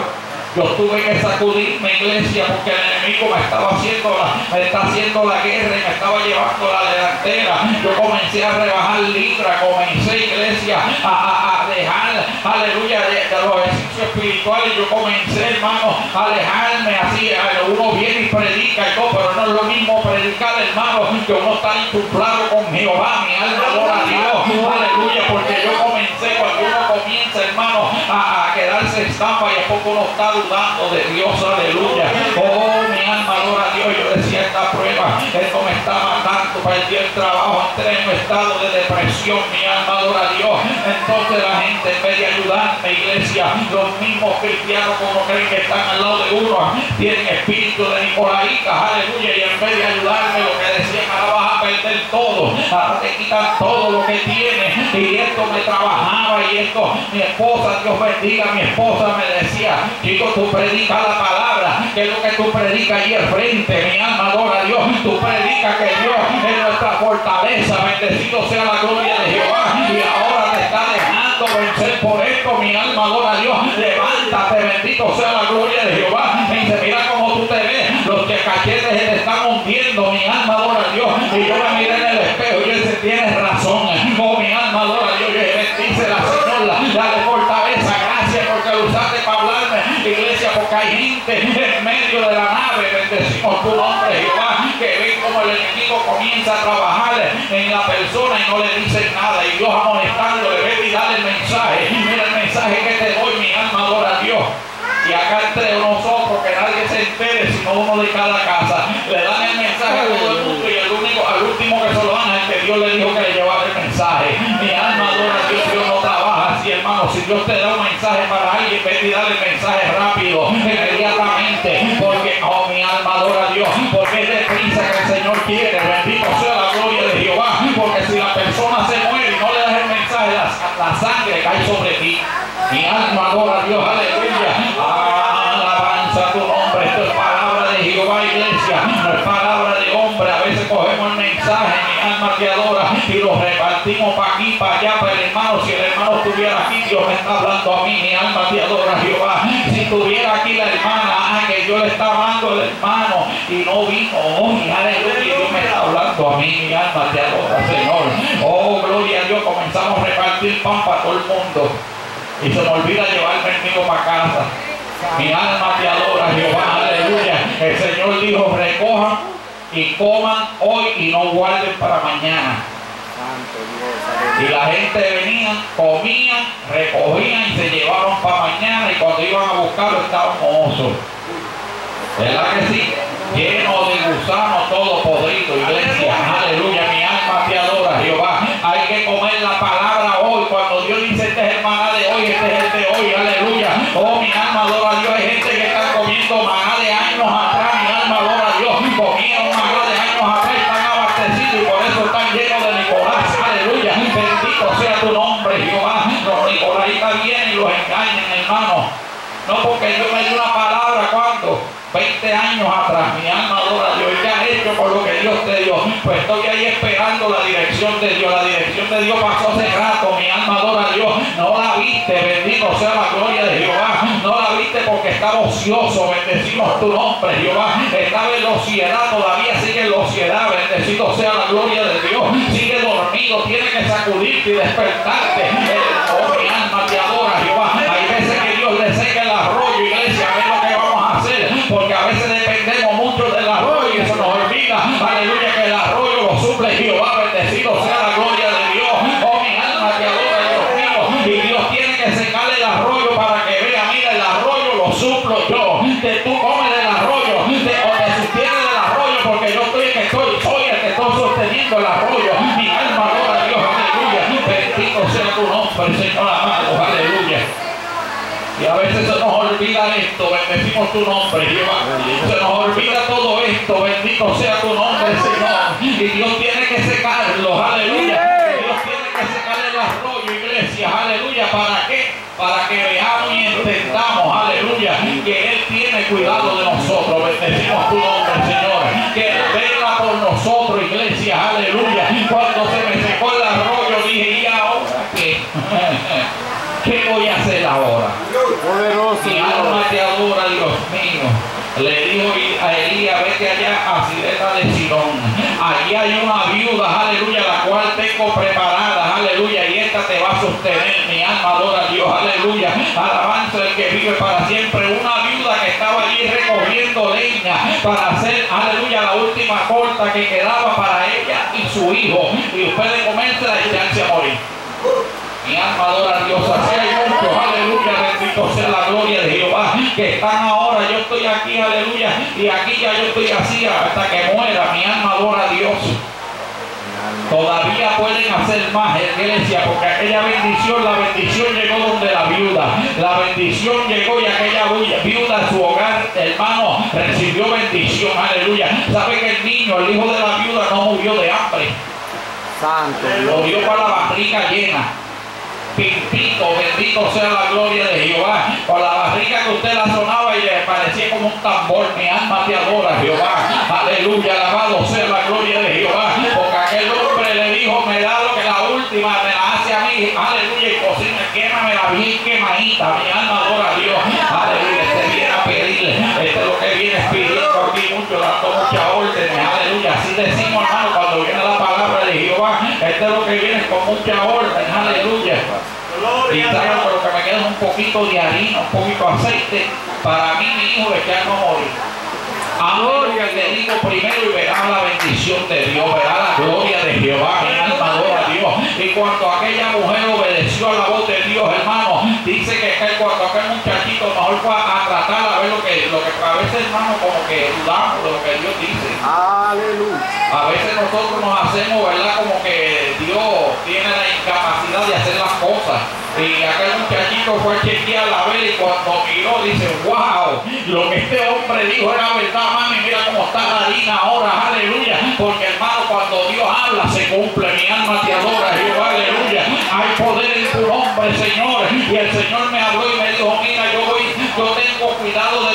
Speaker 1: Yo tuve que sacudirme, iglesia, porque el enemigo me estaba haciendo la, me está haciendo la guerra y me estaba llevando la delantera. Yo comencé a rebajar libra, comencé, iglesia, a, a- a dejar, aleluya, de, los ejercicios espirituales. Yo comencé, hermano, a alejarme así. Uno viene y predica y todo, pero no es lo mismo predicar, hermano, que uno está insuflado con Jehová. Mi alma adora a Dios, aleluya, porque yo comencé cuando uno comienza, hermano, a, a quedarse estampa y a poco uno está dudando de Dios, aleluya. Oh, mi alma adora a Dios. Yo decía esta prueba, esto me está. Tanto, perdió el trabajo, entré en un estado de depresión, mi alma adora a Dios. Entonces la gente en vez de ayudarme, iglesia, los mismos cristianos como creen que están al lado de uno, tienen espíritu de Nicolaíta, aleluya, y en vez de ayudarme, lo que decían, ahora vas a perder todo, ahora te quitan todo lo que tienes, y esto me trabajaba, y esto, mi esposa, Dios bendiga, mi esposa me decía, chico, tú predicas la palabra, que es lo que tú predicas ahí al frente, mi alma adora a Dios, tú predicas que Dios es nuestra fortaleza, bendecido sea la gloria de Jehová, y ahora te está dejando vencer por esto, mi alma adora a Dios, levántate, bendito sea la gloria de Jehová, y dice, mira cómo tú te ves, los que cachetes te están hundiendo, mi alma adora a Dios, y yo me miré en el espejo y yo dije, tienes razón, oh mi alma adora a Dios, yo bendice la Señora, porque hay gente en medio de la nave, bendecimos tu nombre, Jehová, que ven como el enemigo comienza a trabajar en la persona y no le dicen nada, y Dios amonestándole, ve y dale el mensaje, mira el mensaje que te doy, mi alma adora a Dios. Y acá entre nosotros, que nadie se entere, sino uno de cada casa, le dan el mensaje a todo el mundo y el único, al último que se lo dan es que Dios le dijo que le llevara el mensaje. Mi alma adora a Dios, Dios no trabaja así, Si Dios te da un mensaje para alguien, vete y dale el mensaje rápido, inmediatamente, porque, oh, mi alma adora a Dios, porque es deprisa que el Señor quiere. Bendito sea la gloria de Jehová, porque si la persona se muere y no le das el mensaje, la, la sangre cae sobre ti. Mi alma adora a Dios, aleluya. Alabanza tu Jehová, iglesia, no es palabra de hombre. A veces cogemos el mensaje, mi alma te adora, y lo repartimos para aquí, para allá, para el hermano. Si el hermano estuviera aquí, Dios me está hablando a mí, mi alma te adora, Jehová. Si estuviera aquí la hermana, ah, que yo le está hablando al hermano y no vino, oh, mi aleluya, Dios me está hablando a mí, mi alma te adora, Señor. Oh, gloria a Dios, comenzamos a repartir pan para todo el mundo. Y se me olvida llevarme el mío para casa. Mi alma te adora, Jehová, aleluya. El Señor dijo, recojan y coman hoy y no guarden para mañana. Y la gente venía, comían, recogían y se llevaron para mañana y cuando iban a buscarlo estaban mozos. ¿Verdad que sí? Lleno de gusanos, todo podrido, iglesia. Años atrás, mi alma adora a Dios, ya has hecho por lo que Dios te dio. Pues estoy ahí esperando la dirección de Dios. La dirección de Dios pasó hace rato, mi alma adora a Dios. No la viste, bendito sea la gloria de Jehová. No la viste porque estaba ocioso, bendecimos tu nombre, Jehová. Estaba en la ociedad, todavía sigue en la ociedad, bendecido sea la gloria de Dios. Sigue dormido, tiene que sacudirte y despertarte. Oh, mi alma te adora, suplo yo, que tú comes del arroyo, de, o te del arroyo, porque yo estoy el que estoy, soy el que estoy sosteniendo el arroyo. Mi alma adora a Dios, aleluya, bendito sea tu nombre, Señor amado, aleluya. Y a veces se nos olvida esto, bendecimos tu nombre, Jehová. Se nos olvida todo esto, bendito sea tu nombre, Señor. Y Dios tiene que secarlo, aleluya. Dios tiene que secar el arroyo, iglesia, aleluya. ¿Para qué? Para que veamos y entendamos, aleluya, que Él tiene cuidado de nosotros. Bendecimos tu nombre, Señor. Que Él vela por nosotros, iglesia, aleluya. Cuando se me secó el arroyo, dije, ¿y ahora qué? *laughs* ¿Qué voy a hacer ahora?
Speaker 2: Poderoso
Speaker 1: Mi alma te adora, Dios mío. Le dijo a Elías, vete allá a Sireta de Sidón. Allí hay una viuda, aleluya, la cual tengo preparada, aleluya, y esta te va a sostener. Mi alma adora a Dios, aleluya. Alabanza el que vive para siempre. Una viuda que estaba allí recogiendo leña para hacer, aleluya, la última corta que quedaba para ella y su hijo. Y después de comérsela y echarse a morir. Mi alma adora a Dios, así hay muchos, aleluya, bendito sea la gloria de Jehová, que están ahora, yo estoy aquí, aleluya, y aquí ya yo estoy así hasta que muera, mi alma adora a Dios. Todavía pueden hacer más, iglesia, porque aquella bendición, la bendición llegó donde la viuda. La bendición llegó y aquella viuda, su hogar, hermano, recibió bendición. Aleluya. ¿Sabe que el niño, el hijo de la viuda, no murió de hambre?
Speaker 2: Santo.
Speaker 1: Lo dio para la barriga llena. Bendito, bendito sea la gloria de Jehová. Con la barriga que usted la sonaba y le parecía como un tambor, mi alma te adora, Jehová. Aleluya, alabado sea la gloria de Jehová. Porque aquel hombre le dijo, me da lo que la última me la hace a mí. Aleluya, y cocina, quémamela bien quemadita. Mi alma Jehová. Este es lo que viene con mucha orden. Aleluya. Y saben lo que me queda es un poquito de harina, un poquito de aceite. Para mí, mi hijo, de que no morir. Gloria le digo primero y verá la bendición de Dios, verá la gloria de Jehová, mi alma adora a Dios. Y cuando aquella veces, hermano, como que dudamos de lo que Dios dice.
Speaker 2: Aleluya.
Speaker 1: A veces nosotros nos hacemos, ¿verdad? Como que Dios tiene la incapacidad de hacer las cosas. Y aquel muchachito fue a chequear la vela y cuando miró dice, wow, lo que este hombre dijo era verdad, mami, mira cómo está la harina ahora, aleluya. Porque hermano, cuando Dios habla se cumple, mi alma te adora, Jehová, aleluya. Hay poder en tu nombre, Señor. Y el Señor me habló y me dijo, mira,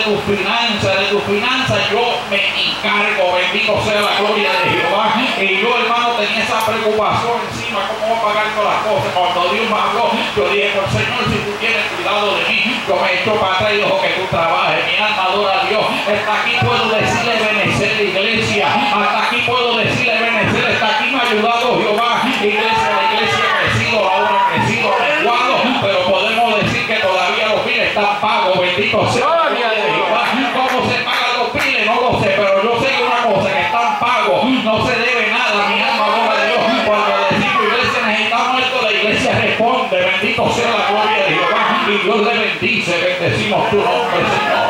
Speaker 1: tus finanzas, de tus finanzas, yo me encargo, bendito sea la gloria de Jehová. Y yo, hermano, tenía esa preocupación encima, cómo voy a pagar todas las cosas. Cuando Dios me habló, yo dije, por Señor, si tú tienes cuidado de mí, yo me echo para atrás y dejo que tú trabajes. Mi alma adora a Dios. Hasta aquí puedo decirle benecer, iglesia. Hasta aquí puedo decirle benecer. Hasta aquí me ha ayudado Jehová. Iglesia, la iglesia ha crecido, la ha crecido. Pero podemos decir que están pagos. Bendito sea.
Speaker 2: Gloria.
Speaker 1: ¿Cómo se pagan los biles? No lo sé, pero yo sé que una cosa, que están pagos. No se debe nada. Mi alma adora a Dios. Cuando decimos iglesia necesitamos esto, la iglesia responde. Bendito sea la gloria de Jehová. Y Dios le bendice. Bendecimos tu nombre, Señor.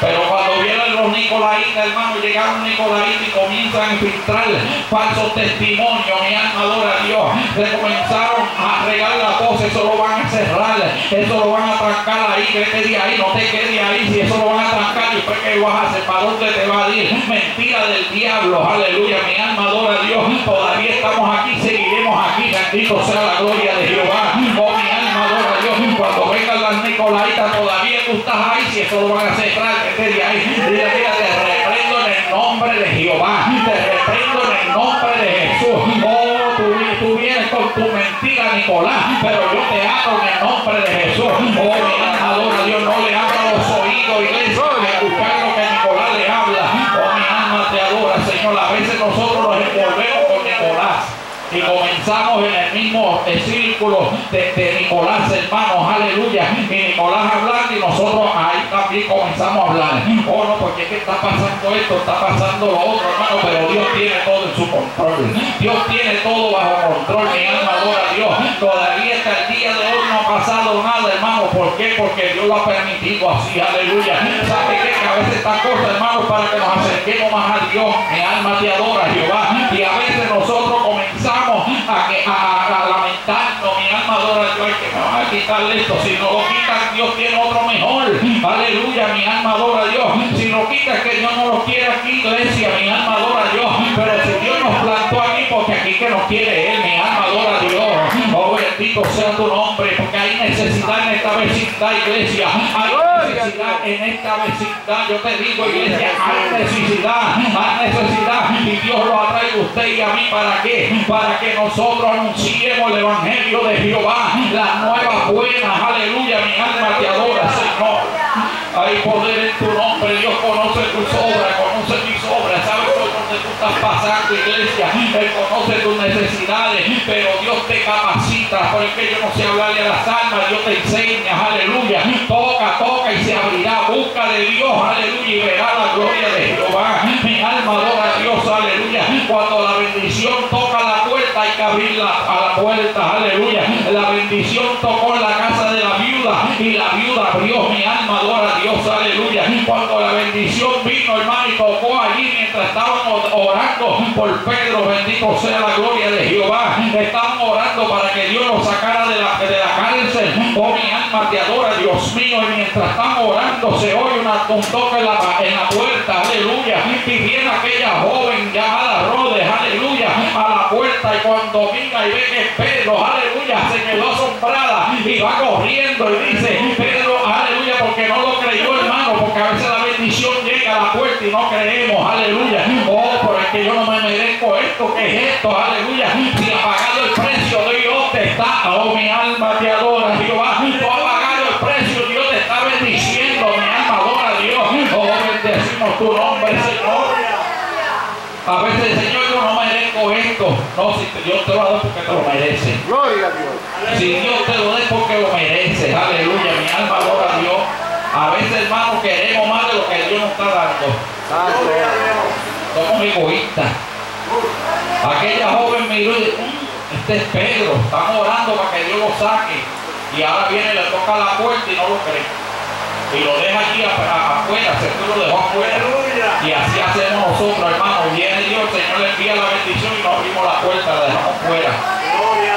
Speaker 1: Pero cuando vienen los Nicolaitas, hermano, llegaron Nicolaitas y comienzan a infiltrar falsos testimonios. Mi alma adora a Dios. Le comenzaron a regar la voz, eso lo van a cerrar, eso lo van a trancar ahí, que te de ahí, no te quedes ahí, si eso lo van a trancar, y después que vas a hacer, ¿para dónde te va a ir? Mentira del diablo, aleluya, mi alma adora a Dios. Todavía estamos aquí, seguiremos aquí, bendito sea la gloria de Jehová. Oh, mi alma adora a Dios. Cuando Nicolaitas, todavía tú estás ahí, si eso lo van a cerrar, que te de ahí. Dile, mira, te reprendo en el nombre de Jehová, te reprendo en el nombre de Jesús. Oh, tú, vienes con tu mentira, Nicolás, pero yo te amo en el nombre de Jesús. Oh, mi alma adora Dios, no le abra los oídos, iglesia, a escuchar lo que Nicolás le habla. Oh, mi alma te adora, Señor. A veces nosotros nos envolvemos con Nicolás y comenzamos en el mismo círculo de, Nicolás, hermanos, aleluya. Y Nicolás hablando y nosotros ahí también comenzamos a hablar. Oh, no, porque es que está pasando esto, está pasando lo otro, hermano, pero Dios tiene todo en su control. Dios tiene todo bajo control. Mi alma adora a Dios. Todavía hasta el día de hoy no ha pasado nada, hermano. ¿Por qué? Porque Dios lo ha permitido así, aleluya. ¿Sabe qué? A veces estas cosas, hermano, para que nos acerquemos más a Dios. Mi alma te adora, Jehová. Y a veces nosotros comenzamos a, que, a, a lamentarnos, mi alma adora a Dios, que me van a quitar esto, si no lo quitan, Dios tiene otro mejor, aleluya, mi alma adora a Dios, si lo quitas que Dios no lo quiere aquí, iglesia, mi alma adora a Dios, pero si Dios nos plantó aquí, porque aquí que nos quiere Él, mi alma adora a Dios, oh bendito sea tu nombre, porque hay necesidad en esta vecindad, iglesia, hay necesidad en esta vecindad, yo te digo, iglesia, hay necesidad, hay necesidad, y Dios lo ha traído a usted y a mí, ¿para qué? Para que nosotros anunciemos el Evangelio de Las nuevas buenas, aleluya, mi alma te adora, Señor. Hay poder en tu nombre, Dios conoce tus obras, conoce mis obras, sabe por dónde tú estás pasando, iglesia, Él conoce tus necesidades, pero Dios te capacita, porque yo no sé hablarle a las almas, Dios te enseña, aleluya, toca, toca y se abrirá, busca de Dios, aleluya, y verá la gloria de Jehová, mi alma adora a Dios, aleluya, cuando la bendición toca la que abrirla a la puerta, aleluya, la bendición tocó la casa de la viuda y la viuda abrió, mi alma adora a Dios, aleluya. Cuando la bendición vino, hermano, y tocó allí mientras estábamos orando por Pedro, bendito sea la gloria de Jehová. Estábamos orando para que Dios nos sacara de la, de la cárcel. Oh, mi alma te adora, Dios mío. Y mientras estamos orando, se oye una, un toque en la, puerta, aleluya. Y viene aquella joven llamada Rodes, aleluya, a la puerta. Y cuando venga y ve que es Pedro, aleluya, se quedó asombrada y va corriendo y dice, Pedro, aleluya, porque no lo creyó, hermano, porque a veces la bendición llega a la puerta y no creemos, aleluya. Oh, pero es que yo no me merezco esto, ¿qué es esto? Aleluya. Si ha pagado el precio, te está, oh, mi alma te adora. Tú has pagado el precio, Dios te está bendiciendo, mi alma adora a Dios. Oh, bendecimos tu nombre, Señor. A veces, Señor, yo no merezco esto. No, si Dios te lo da porque te lo merece.
Speaker 2: Gloria a Dios.
Speaker 1: Si Dios te lo dé porque lo merece. Aleluya. Mi alma adora a Dios. A veces, hermano, queremos más de lo que Dios nos está dando. Somos egoístas. Aquella joven miró y dijo, "Mm, este es Pedro. Estamos orando para que Dios lo saque. Y ahora viene le toca la puerta y no lo cree. Y lo deja allí a- a- afuera. Se lo dejó afuera. Y así hacemos nosotros, hermano. Viene Dios, el Señor le envía la bendición y nos abrimos la puerta, la dejamos fuera.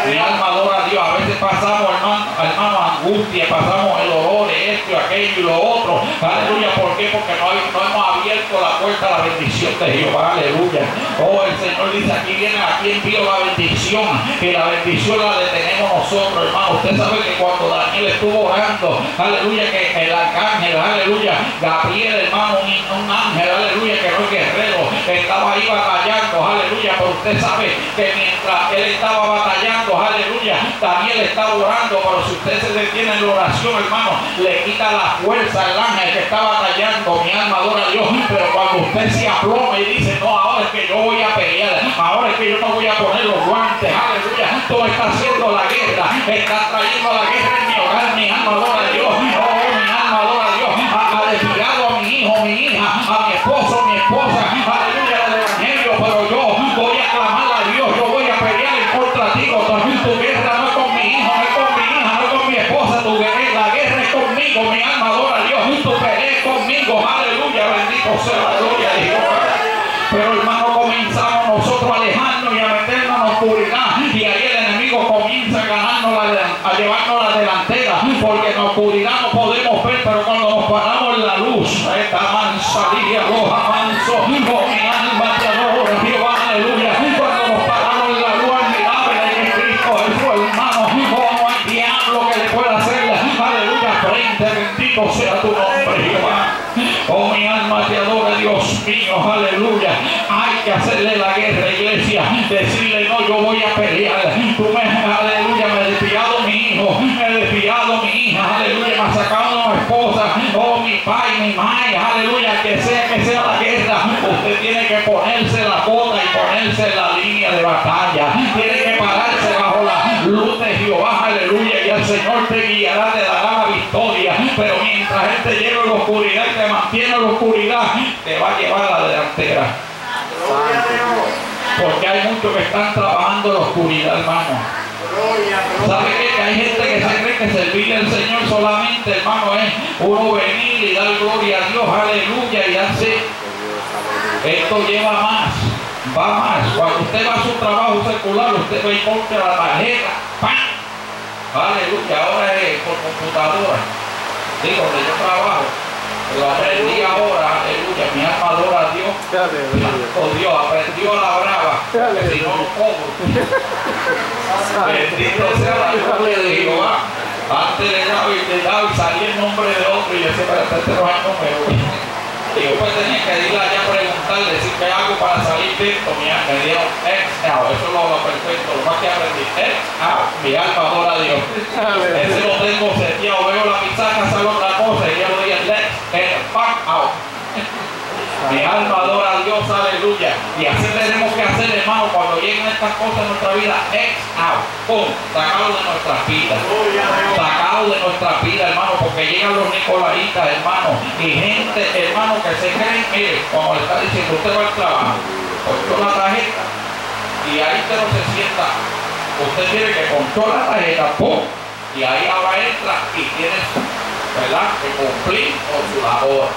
Speaker 1: Mi alma adora Dios. A veces pasamos, hermano, hermano, angustia, pasamos el dolor, esto aquello y lo otro. Aleluya. ¿Por qué? Porque no, hay- no hemos abierto la puerta a la bendición de Jehová. Aleluya. Oh, el Señor dice, aquí viene, aquí envío la bendición. Y la bendición la detenemos nosotros, hermano. Usted sabe que cuando Daniel estuvo orando, aleluya, que el arcángel, aleluya, Gabriel, hermano, un, un ángel, aleluya, que no es guerrero, estaba ahí batallando, aleluya. Pero usted sabe que mientras él estaba batallando, aleluya, Daniel estaba orando, pero si usted se detiene en la oración, hermano, le quita la fuerza al ángel que está batallando, mi alma adora a Dios, pero cuando usted se aploma y dice, no, ahora es que yo voy a pelear, ahora es que yo no voy a poner los guantes, aleluya, todo está haciendo la guerra, está trayendo la guerra en mi hogar, mi alma adora a Dios, oh, mi alma adora a Dios, ha, ha a mi hijo, mi hija, a mi esposo, mi esposa, aleluya, Tú me, aleluya, me he desviado mi hijo, me he desviado mi hija, aleluya, me ha sacado una esposa. Oh, mi pai, mi madre, aleluya, que sea que sea la guerra. Usted tiene que ponerse la bota y ponerse en la línea de batalla. Tiene que pararse bajo la luz de Jehová, aleluya, y el Señor te guiará, te dará la victoria. Pero mientras Él te lleva en la oscuridad y te mantiene en la oscuridad, te va a llevar a la delantera. Porque hay muchos que están trabajando en la oscuridad, hermano. ¿Sabe qué? Que hay gente que se cree que servirle al Señor solamente, hermano, es uno venir y dar gloria a Dios, aleluya, y darse. Esto lleva más, va más. Cuando usted va a su trabajo secular, usted va y compra la tarjeta, ¡pam! Aleluya, ahora es por computadora. Digo, donde yo trabajo. Lo aprendí ahora, aleluya, mi alma adora a Dios. Oh Dios, aprendió a la brava, porque si no lo cobro. Bendito sea la gloria de Jehová. Antes de David, de David salía el nombre de otro y yo siempre este no es el número. Y yo pues tenía que ir allá a preguntar, decir qué hago para salir de esto. Mira, me dieron ex out, eso es lo, lo perfecto, lo más que aprendí. Ex out, mi alma adora a Dios. Ese lo tengo seteado, veo la pizarra, sale otra cosa y ya lo dije, let's Mi alma adora a Dios, aleluya. Y así tenemos que hacer, hermano, cuando lleguen estas cosas en nuestra vida, ex out, pum, sacado de nuestras vidas. Sacado de nuestras vidas, hermano, porque llegan los nicolaitas, hermano, y gente, hermano, que se creen, mire, como le está diciendo, usted va al trabajo, ponchó la tarjeta, y ahí usted no se sienta. Usted tiene que ponchó la tarjeta, pum, y ahí ahora entra y tiene ¿verdad? Que cumplir con su labor.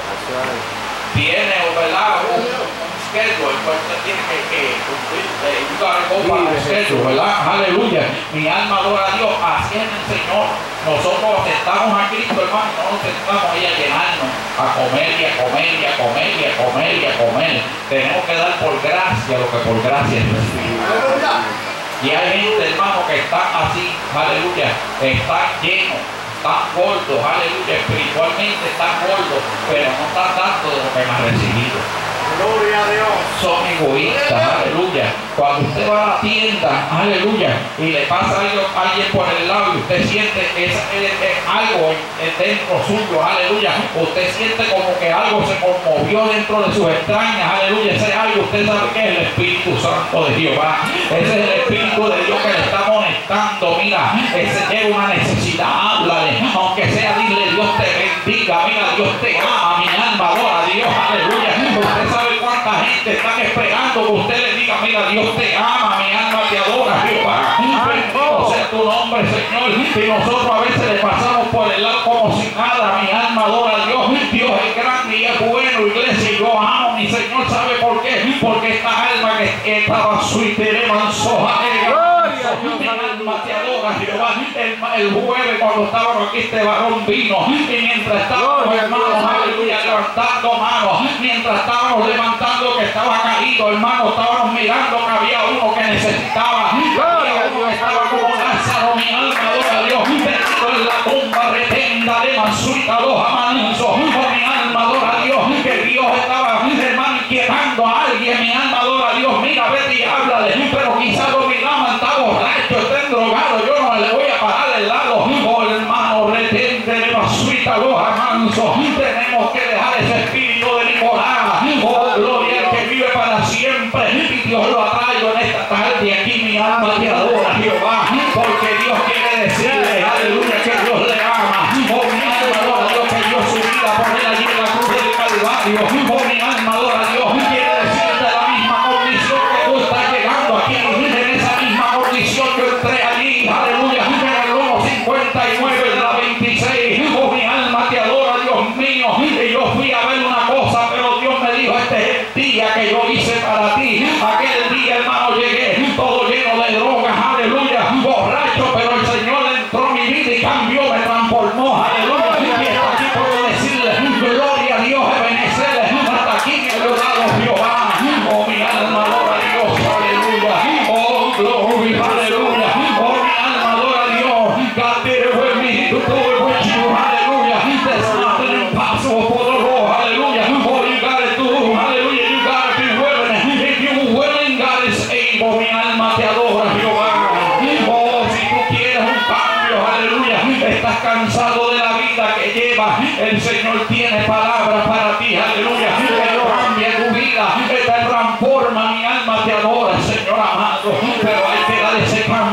Speaker 1: Tiene, ¿verdad? Un, un schedule, pues usted tiene que, que cumplir. eh, by the schedule, ¿verdad? Aleluya. Mi alma adora a Dios. Así es el Señor. Nosotros aceptamos a Cristo, hermano, no nos sentamos ahí a llenarnos, a comer y a comer y a comer y a comer y a comer. Tenemos que dar por gracia lo que por gracia es recibido. Y hay gente, hermano, que están así, aleluya, están llenos, están gordos, aleluya, espiritualmente están gordos, pero no están dando de lo que han recibido.
Speaker 2: Gloria a Dios.
Speaker 1: Son egoístas, aleluya. Cuando usted va a la tienda, aleluya, y le pasa algo a alguien por el lado y usted siente esa- eh, eh, algo en- en dentro suyo, aleluya, usted siente como que algo se conmovió dentro de sus extrañas, aleluya, ese algo, usted sabe que es el Espíritu Santo de Jehová, ese es el Espíritu de Dios que le está molestando, mira, ese tiene una necesidad, háblale, aunque sea, dile, Dios te bendiga, mira, Dios te ama, mi alma adora Dios, aleluya, usted sabe cuánta gente está esperando que usted le diga, mira, Dios te ama, mi alma te adora, Jehová, bendito sea tu nombre, Señor, y nosotros a veces le pasamos por el lado como si nada, mi alma adora a Dios, Dios es grande y es bueno, iglesia, y yo amo, mi Señor, ¿sabe por qué? Porque esta alma que estaba suitere manso,
Speaker 2: Gloria a
Speaker 1: Jehová, el, el jueves cuando estábamos aquí este varón vino, y mientras estábamos, hermanos, aleluya, levantando manos, mientras estábamos levantando que estaba caído, hermano, estábamos mirando que había uno que necesitaba,
Speaker 2: Gloria a
Speaker 1: uno
Speaker 2: Dios,
Speaker 1: que estaba como Lázaro, mi alma adora a Dios, metido en la tumba retenda de Mansuita, los amansos, oh mi alma adora a Dios, que Dios estaba, hermano, inquietando a alguien, mi alma adora a Dios, mira, vete y háblale, pero quizás lo miramos, borracho, está endrogado, yo no le voy a parar el lado, oh hermano, retente de Mansuita, los amansos, tenemos que dejar ese espíritu de Nicolás, oh gloria que vive para siempre, y Dios lo ha traído en esta tarde, aquí mi alma te adora, Jehová, porque Dios quiere decirle, aleluya, que Dios le ama, oh mi alma adora Dios, que dio su vida por él allí en la cruz del Calvario, oh el Señor tiene palabras para ti, aleluya, Él cambia tu vida, Él te transforma, mi alma te adora, Señor amado,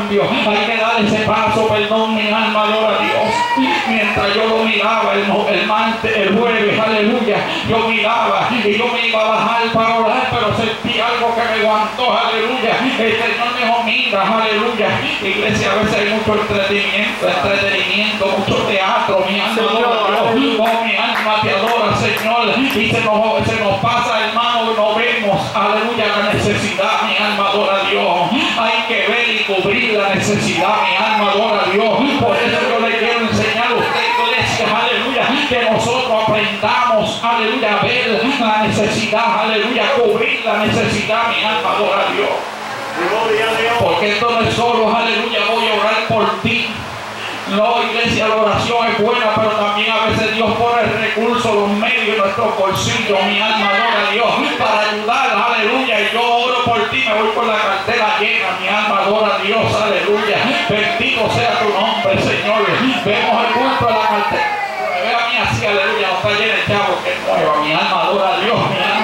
Speaker 1: cambio, hay que dar ese paso, perdón, mi alma adora a Dios, mientras yo lo miraba el, el martes, el jueves, aleluya, yo miraba y yo me iba a bajar para orar, pero sentí algo que me aguantó, aleluya, el Señor me dijo, mira, aleluya, iglesia, a veces hay mucho entretenimiento, entretenimiento, mucho teatro, mi alma adora a Dios, oh, mi alma te adora, Señor, y se nos, se nos pasa, hermano, no vemos, aleluya, la necesidad, mi alma adora a Dios, hay que ver y cubrir la necesidad, mi alma adora a Dios, por eso yo le quiero enseñar a usted, iglesia, aleluya, que nosotros aprendamos, aleluya, a ver la necesidad, aleluya, cubrir la necesidad, mi alma adora a Dios.
Speaker 2: Gloria a Dios.
Speaker 1: Porque esto no es solo, aleluya, voy a orar por ti. No, iglesia, la oración es buena, pero también a veces Dios pone el recurso, los medios nuestros bolsillos. Mi alma adora a Dios para ayudar, aleluya. Y yo oro por ti, me voy con la cartera llena. Mi alma adora a Dios, aleluya. Bendito sea tu nombre, Señor. Vemos el culto de la cartera. Ve a mí así, aleluya, no está llena de chavo, que nueva. Mi alma adora a Dios, mi alma.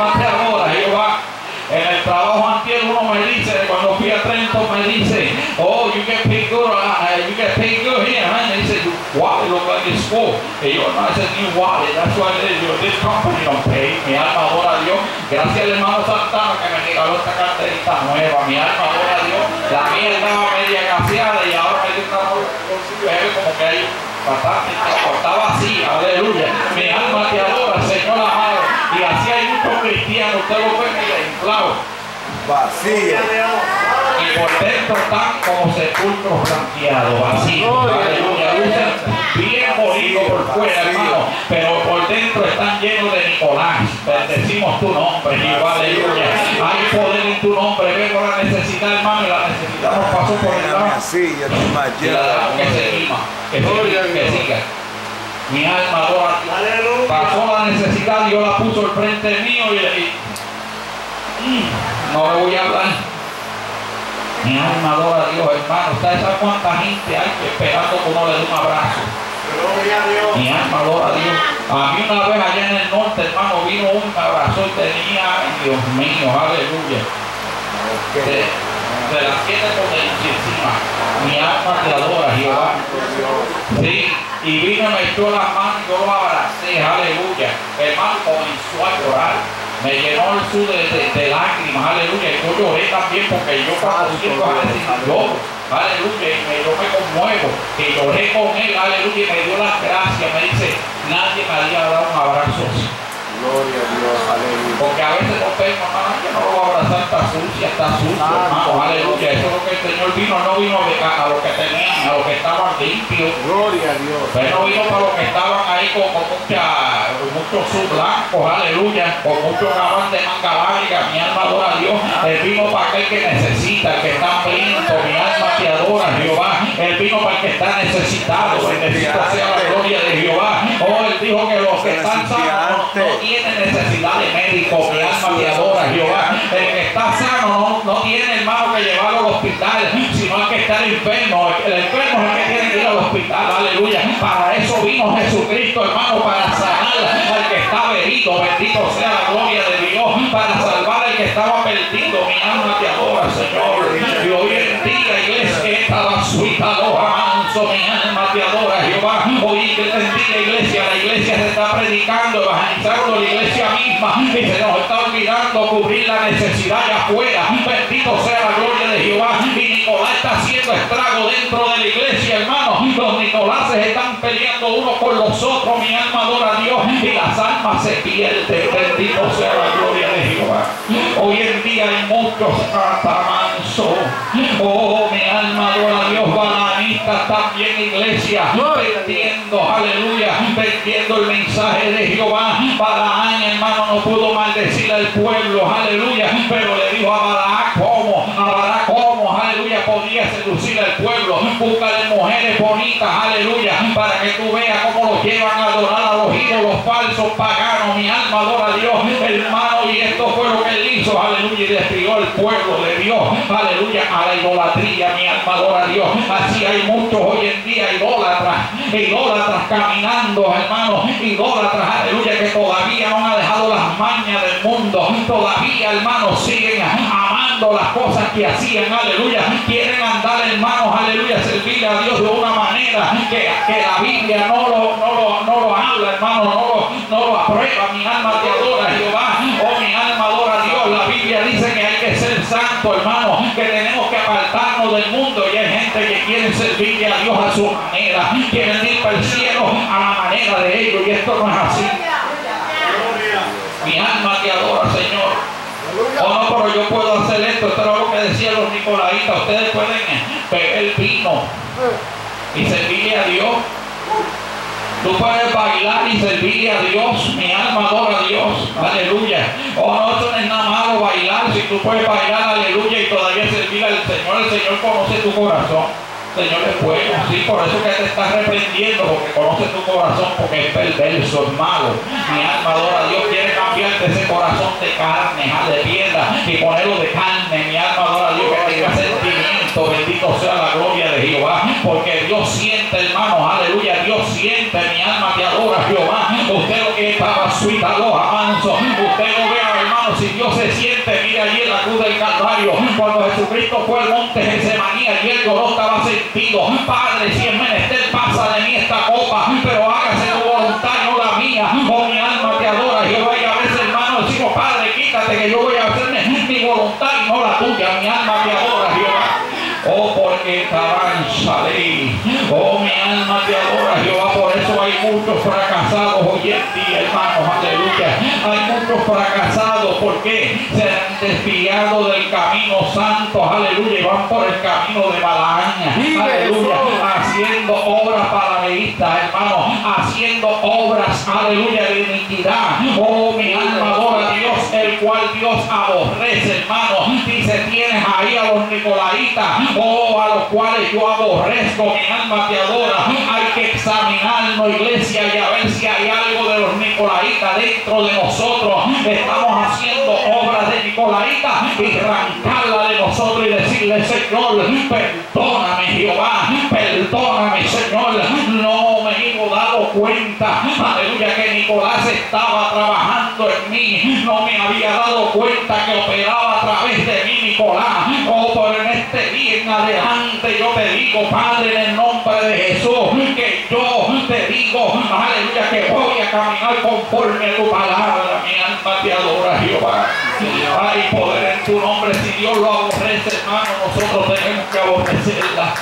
Speaker 1: En el trabajo anterior uno me dice, cuando fui a Trenton me dice, oh, you get paid good, uh, you get paid good here, huh? And he said, wallet look like it's full. Y yo, no, I said, new wallet, that's what it is. This company don't pay. Mi alma adora a Dios. Gracias al hermano Santana que me regaló esta carterita nueva. Mi alma adora a Dios. La mía estaba media gaseada y ahora me dio una como que hay tiempo, está vacía, aleluya. Mi alma te adora, Señor amado. Y así hay muchos cristianos, usted lo ve, inflados.
Speaker 3: Vacío.
Speaker 1: Y por dentro están como sepulcros blanqueados, vacíos. Por fuera, hermano. Pero por dentro están llenos de Nicolás. Bendecimos tu nombre. Aleluya. Hay poder en tu nombre. Vengo a la necesidad, hermano. Y la necesidad nos pasó por el lado.
Speaker 3: yo
Speaker 1: Y la dejamos que seguimos. Que siga, que siga. Mi alma adora a Dios.
Speaker 2: Aleluya.
Speaker 1: Pasó la necesidad, Dios la puso al frente mío y, y- Mm, no le voy a hablar. Mi alma adora a Dios, hermano. ¿Usted sabe cuánta gente hay que esperando que uno le dé un abrazo?
Speaker 2: Gloria a Dios.
Speaker 1: Mi alma adora a Dios. A mí una vez allá en el norte, hermano, vino un me abrazó y tenía, Dios mío, aleluya. De, de las siete potencias encima. Mi alma te adora, Jehová. Sí, y vino me echó las manos y yo lo abracé, aleluya. Hermano comenzó a llorar. Me llenó el sur de, de- de lágrimas, aleluya. Y yo lloré también porque yo cuando siento a veces lloro, aleluya. Y me, yo me conmuevo. Y lloré con él, aleluya. Y me dio las gracias. Me dice, nadie me había dado un abrazo así.
Speaker 3: Gloria a Dios, aleluya.
Speaker 1: Porque a veces no tengo, hermano, que no lo voy a abrazar, está sucia, está sucio, hermano, aleluya. Eso es lo que el Señor vino, no vino de a los que tenían, a los que estaban limpios.
Speaker 3: Gloria a Dios.
Speaker 1: Pero no vino para los que estaban ahí con, con mucha, muchos blancos, aleluya, con mucho gabán de manga larga, mi alma adora a Dios. Él vino para aquel que necesita, el que está hambriento, mi alma te adora, Jehová. Él vino para el que está necesitado, bendito sea la gloria de Jehová. Oh, él dijo que los que están sanos no, no tienen necesidad de médico, mi alma te adora, Jehová. El que está sano no, no tiene hermano que llevarlo al hospital, sino el que está enfermo. El enfermo es el que tiene que ir al hospital, aleluya. Para eso vino Jesucristo, hermano, para sanar al que estaba herido. Bendito sea la gloria de Dios, para salvar al que estaba perdido. Mi alma te adora, Señor. Y hoy en día, iglesia, esta basuita lo mi alma te adora, Jehová. Hoy en día, iglesia, la iglesia se está predicando, evangelizando la iglesia misma y se nos está olvidando cubrir la necesidad allá afuera. Bendito sea la gloria de Jehová. Y Nicolás está haciendo estrago dentro de la iglesia, hermano. Los Nicoláses están peleando unos con los otros. Mi alma adora a Dios y las almas se pierden. Bendito sea la gloria de Jehová. Hoy en día hay muchos ratamansos. Oh, mi alma adora a Dios. También, iglesia. Vendiendo, aleluya. Vendiendo el mensaje de Jehová. Balaán, hermano, no pudo maldecir al pueblo. Aleluya. Pero le dijo a Balaán cómo. A. Podía seducir al pueblo. Búscale mujeres bonitas. Aleluya. Para que tú veas cómo los llevan a adorar a los ídolos falsos paganos. Mi alma adora a Dios. Hermano, y esto fue lo que él hizo. Aleluya. Y destruyó el pueblo de Dios. Aleluya. A la idolatría. Mi alma adora a Dios. Así hay muchos hoy en día idólatras. Idólatras caminando, hermano. Idólatras. Aleluya. Que todavía no han dejado las mañas del mundo. Todavía, hermanos, siguen amando las cosas que hacían. Aleluya. Quieren andar, hermanos. Aleluya. Servirle a Dios de una manera que, que la Biblia no lo, no lo, no lo habla, hermano. No lo, no lo aprueba. Mi alma te adora, Jehová. Oh, mi alma adora a Dios. La Biblia dice que hay que ser santo, hermano. Que tenemos que apartarnos del mundo. Y hay gente que quiere servirle a Dios a su manera. Quieren ir para el cielo a la manera de ellos. Y esto no es así. Mi alma te adora, Señor. Oh, no, pero yo puedo hacer esto. Esto era lo que decían los nicolaitas. Ustedes pueden eh, beber vino y servirle a Dios. Tú puedes bailar y servirle a Dios. Mi alma adora a Dios. Aleluya. Oh, no, eso no es nada malo bailar. Si tú puedes bailar, aleluya, y todavía servirle al Señor. El Señor conoce tu corazón. Señor es bueno, sí, por eso que te está reprendiendo, porque conoce tu corazón, porque es perverso, es malo. Mi alma adora a Dios, quiere cambiarte ese corazón de carne, de piedra, y ponerlo de carne. Mi alma adora a Dios, que tenga sentimiento, bendito sea la gloria de Jehová, porque Dios siente, hermanos, aleluya, Dios siente, mi alma te adora, Jehová. Usted lo que estaba suita, los manso, usted lo vea, si Dios se siente, mira allí en la cruz del Calvario, cuando Jesucristo fue al monte Getsemaní, allí el dolor estaba sentido. Padre, si es menester, pasa de mí esta copa, pero hágase tu voluntad, no la mía. Oh, mi alma te adora, Jehová, y a veces, hermano, decimos, Padre, quítate que yo voy a hacerme mi voluntad y no la tuya. Mi alma te adora, Jehová. Oh, porque avanza ley. Muchos fracasados hoy en día, hermanos, aleluya. Hay muchos fracasados porque se han desviado del camino santo, aleluya, y van por el camino de Balaam, aleluya, haciendo obras paralelistas, hermano, haciendo obras, aleluya, de iniquidad. Oh, mi alma adora a Dios, el cual Dios aborrece, hermano. Dice, tienes ahí a los nicolaitas, oh, a los cuales yo aborrezco, mi alma te adora. Hay que examinarnos, iglesia, y a ver si hay algo de los nicolaitas dentro de nosotros. Estamos haciendo obras de nicolaitas y arrancarla de nosotros y decirle, Señor, perdóname, Jehová, perdóname, Señor. No dado cuenta, aleluya, que Nicolás estaba trabajando en mí. No me había dado cuenta que operaba a través de mí, Nicolás. Oh, en este día en adelante yo te digo, Padre, en el nombre de Jesús, que yo te digo, aleluya, que voy a caminar conforme a tu palabra. Mi alma te adora, Jehová. Hay poder en tu nombre. Si Dios lo aborrece, hermano, nosotros tenemos que aborrecerla.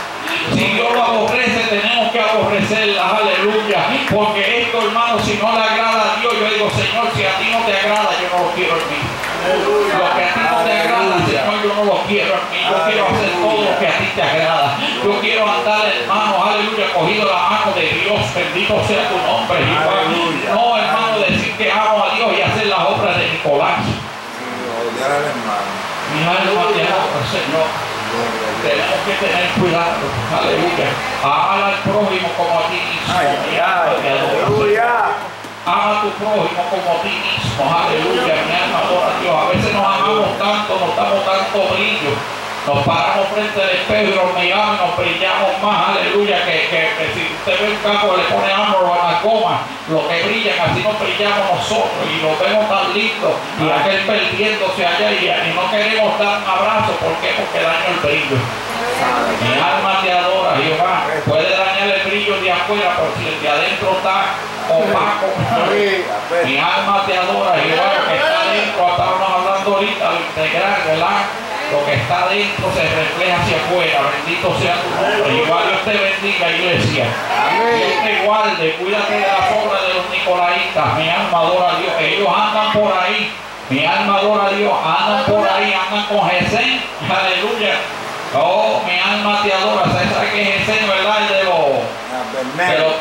Speaker 1: Si Dios lo aborrece, tenemos que aborrecerla, aleluya. Porque esto, hermano, si no le agrada a Dios, yo digo, Señor, si a ti no te agrada, yo no lo quiero en mí. Lo que a ti no te agrada, Señor, yo no lo quiero en mí. Yo quiero hacer todo lo que a ti te agrada. Yo quiero andar, hermano, aleluya, cogido la mano de Dios. Bendito sea tu nombre.
Speaker 3: Aleluya.
Speaker 1: No, hermano, decir que amo a Dios y hacer las obras de Nicolás.
Speaker 3: Odiar al hermano.
Speaker 1: Mi alma te adora, Señor. Tenemos que tener cuidado, aleluya. Ama al prójimo como a ti mismo. Ama a tu prójimo como a ti mismo, aleluya. Mi alma adora a Dios. A veces nos amamos tanto, nos damos tanto brillo. Nos paramos frente al espejo y nos miramos y nos brillamos más, aleluya, que, que, que si usted ve un campo le pone amor a la coma, lo que brillan, así nos brillamos nosotros y nos vemos tan lindos y aquel perdiéndose allá y, y no queremos dar un abrazo, ¿por qué? Porque daña el brillo. Mi alma te adora, Jehová. Puede dañar el brillo de afuera, pero si el de adentro está opaco. Mi alma te adora, Jehová. Que está adentro, estábamos hablando ahorita, lo integral, ¿verdad? Lo que está adentro se refleja hacia afuera. Bendito sea tu nombre. Jehová, Dios te bendiga, iglesia. Dios te guarde. Cuídate de la obras de los nicolaitas. Mi alma adora a Dios. Ellos andan por ahí. Mi alma adora a Dios. Andan por ahí, andan con Gesén. Aleluya. Oh, mi alma te adora. ¿Sabes qué es Gesén, verdad? El de los.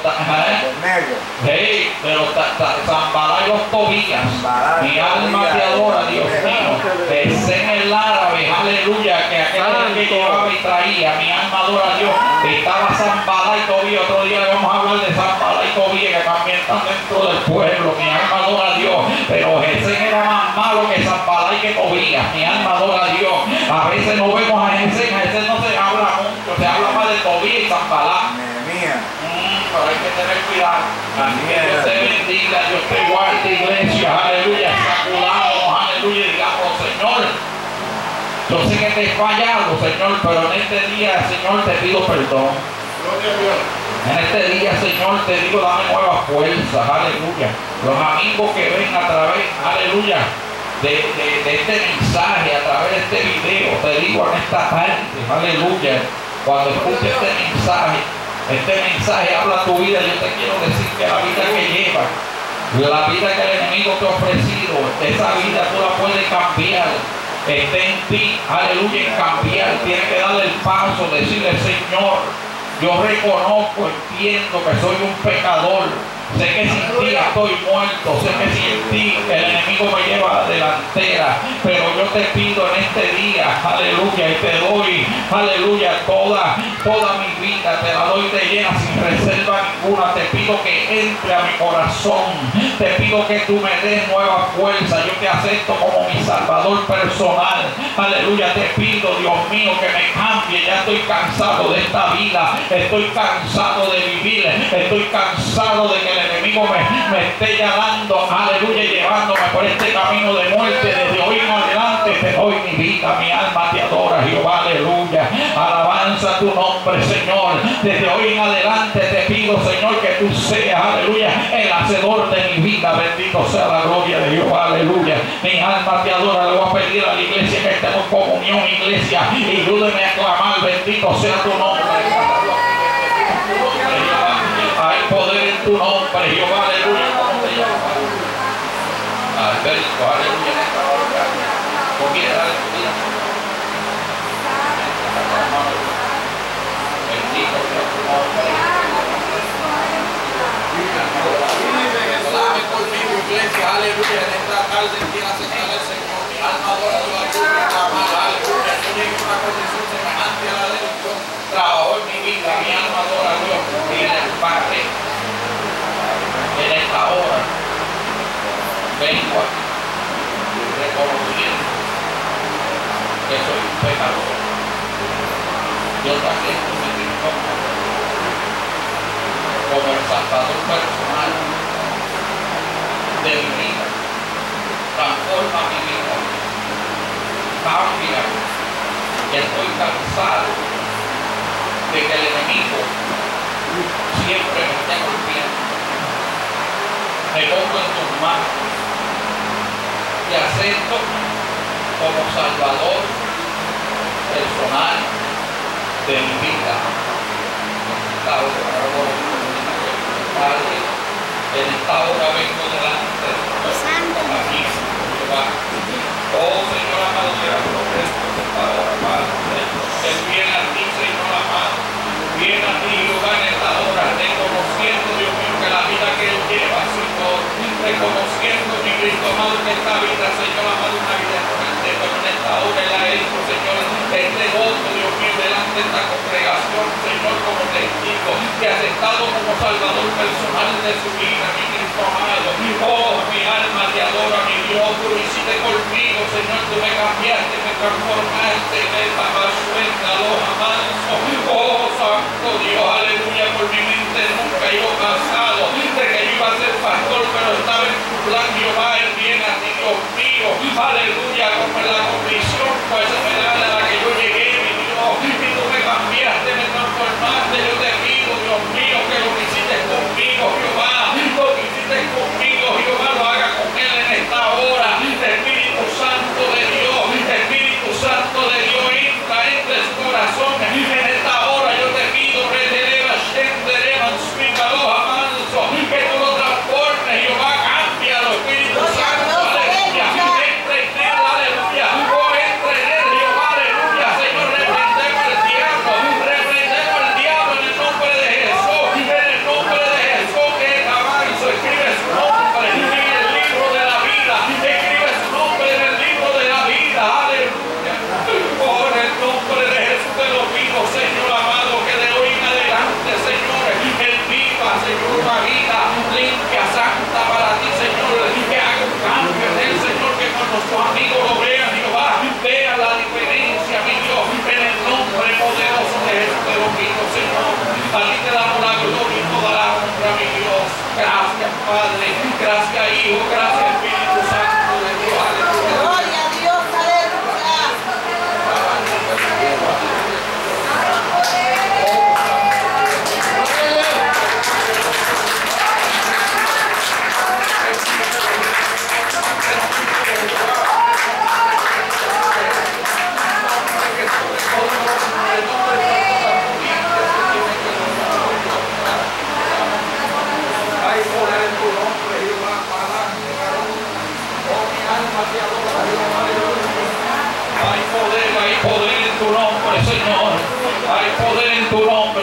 Speaker 1: Ta- ¿eh? Hey, los Zambalá y los
Speaker 3: y
Speaker 1: Mi alma te adora, Dios *laughs* mío. En el árabe, aleluya, que aquel que llevaba y traía. Mi alma adora a Dios. Estaba Zambalá y Tobías. Otro día le vamos a hablar de Zambalá y Tobías, que también están dentro del pueblo. Mi alma adora a Dios. Pero Jesén era más malo que Zambalá y que Tobías. Mi alma adora a Dios. A veces no vemos a Jesén. A Jesén no se habla mucho. Se habla más de Tobías y Zambalá. Hay que tener cuidado. Que Dios te bendiga, Dios te guarde, iglesia. Aleluya. Sacudamos, aleluya. Digamos, Señor. Yo sé que te he fallado, Señor, pero en este día, Señor, te pido perdón. En este día, Señor, te digo, dame nuevas fuerzas, aleluya. Los amigos que ven a través, aleluya, de, de- de este mensaje, a través de este video, te digo en esta tarde, aleluya, cuando escuches este mensaje, este mensaje habla tu vida, yo te quiero decir que la vida que llevas, la vida que el enemigo te ha ofrecido, esa vida tú la puedes cambiar. Está en ti, aleluya, en cambiar. Tienes que darle el paso, decirle, Señor, yo reconozco, entiendo que soy un pecador. Sé que sin ti estoy muerto. Sé que sin ti el enemigo me lleva la delantera. Pero yo te pido en este día, aleluya, y te doy, aleluya, toda, toda mi vida. Te la doy de llena sin reserva ninguna. Te pido que entre a mi corazón. Te pido que tú me des nueva fuerza. Yo te acepto como mi salvador personal. Aleluya, te pido, Dios mío, que me cambie. Ya estoy cansado de esta vida. Estoy cansado de vivir. Estoy cansado de que enemigo me, me esté llamando. Aleluya, llevándome por este camino de muerte. Desde hoy en adelante te doy mi vida. Mi alma te adora, Jehová. Aleluya. Alabanza tu nombre, Señor. Desde hoy en adelante te pido, Señor, que tú seas, aleluya, el hacedor de mi vida. Bendito sea la gloria de Jehová. Aleluya. Mi alma te adora. Le voy a pedir a la iglesia que estemos en comunión, iglesia. Y ayúdeme a clamar. Bendito sea tu nombre. Hay poder en tu nombre. Nombre, Jehová, aleluya. Alberto, aleluya, en esta hora. Comienza, aleluya. Bendito sea tu nombre. Conmigo, iglesia, aleluya, en esta tarde quiera aceptar el Señor. Mi alma adora a Dios, aleluya. Yo llegué a una condición semejante a la de Dios. En mi vida, mi alma adora a Dios. El Padre, en esta hora, vengo aquí reconociendo que soy un pecador. Yo también cometí como el salvador personal de mi vida. Transforma mi vida. Cambia. Estoy cansado de que el enemigo siempre me esté golpeando. Me pongo en tus manos y acepto como salvador personal de mi vida. Padre, en esta hora vengo delante aquí, Jehová. Oh Señor amado, te agradezco esta hora, Padre. Es bien a ti, Señor amado. Bien a ti, Jehová, en esta hora, reconociendo, Dios mío, que la vida que Él lleva, reconociendo, mi Cristo amado, que esta vida, Señor amado, una vida excelente, pero en esta hora Él ha hecho, Señor, este voto, Dios mío, delante de esta congregación, Señor, como testigo, que ha aceptado como Salvador personal de su vida, mi Cristo amado. Oh, mi alma te adora, mi Dios, tú lo hiciste conmigo, Señor, tú me cambiaste, me transformaste, me suelta, los amanso. Oh, Santo Dios, aleluya, por mi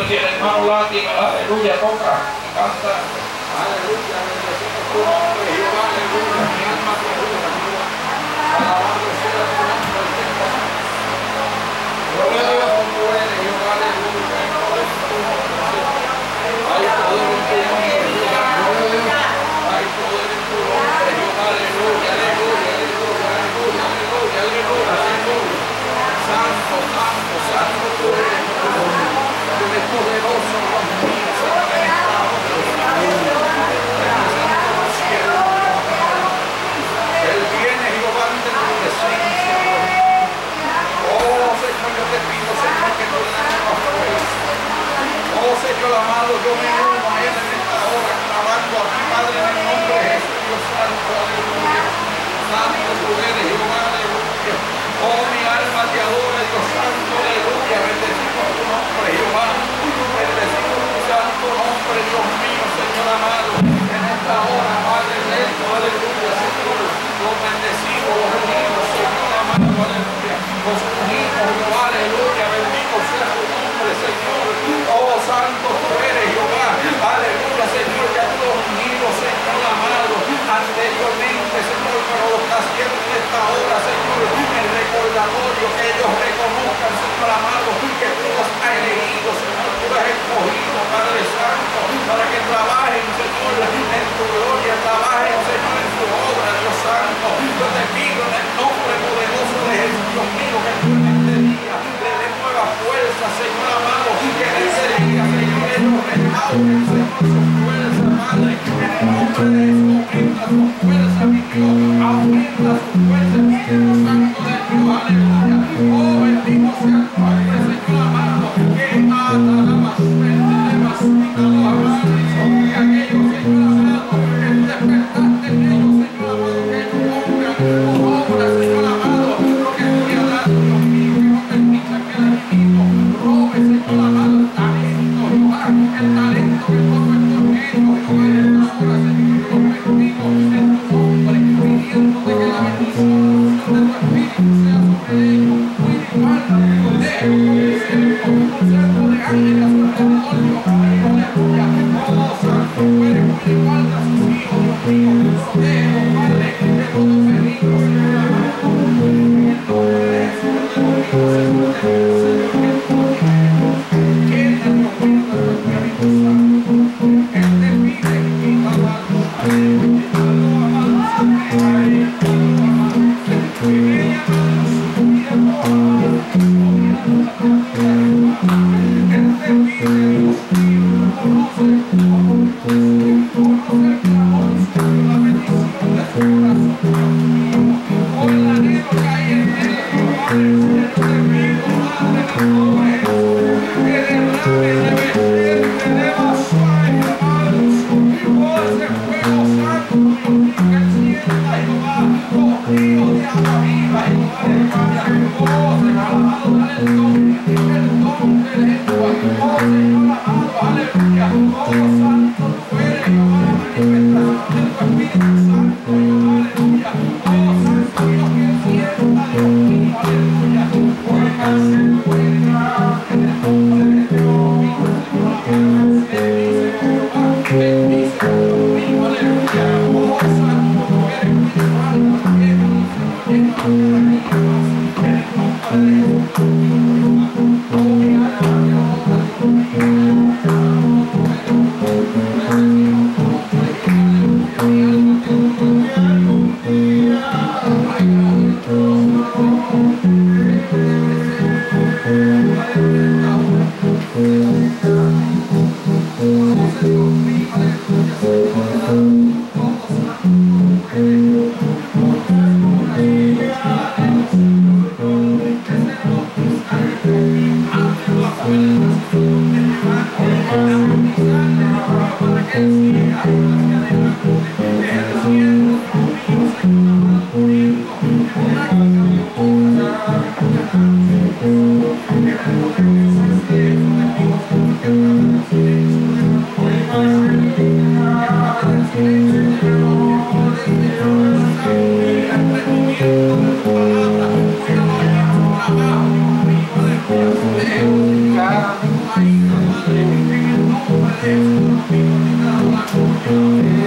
Speaker 1: tu nombre. Si el hermano látigo,
Speaker 4: los Padre Santo, para que trabajen, Señor, en tu gloria, trabajen, Señor, en tu obra, Dios Santo. Yo te pido en el nombre poderoso de Jesús, mío, que tú en este día le des nueva fuerza, Señor amado, que en este día, Señor, ellos restauren, Señor, su fuerza, Padre, en el nombre de Jesús.
Speaker 1: Thank you.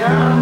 Speaker 1: down.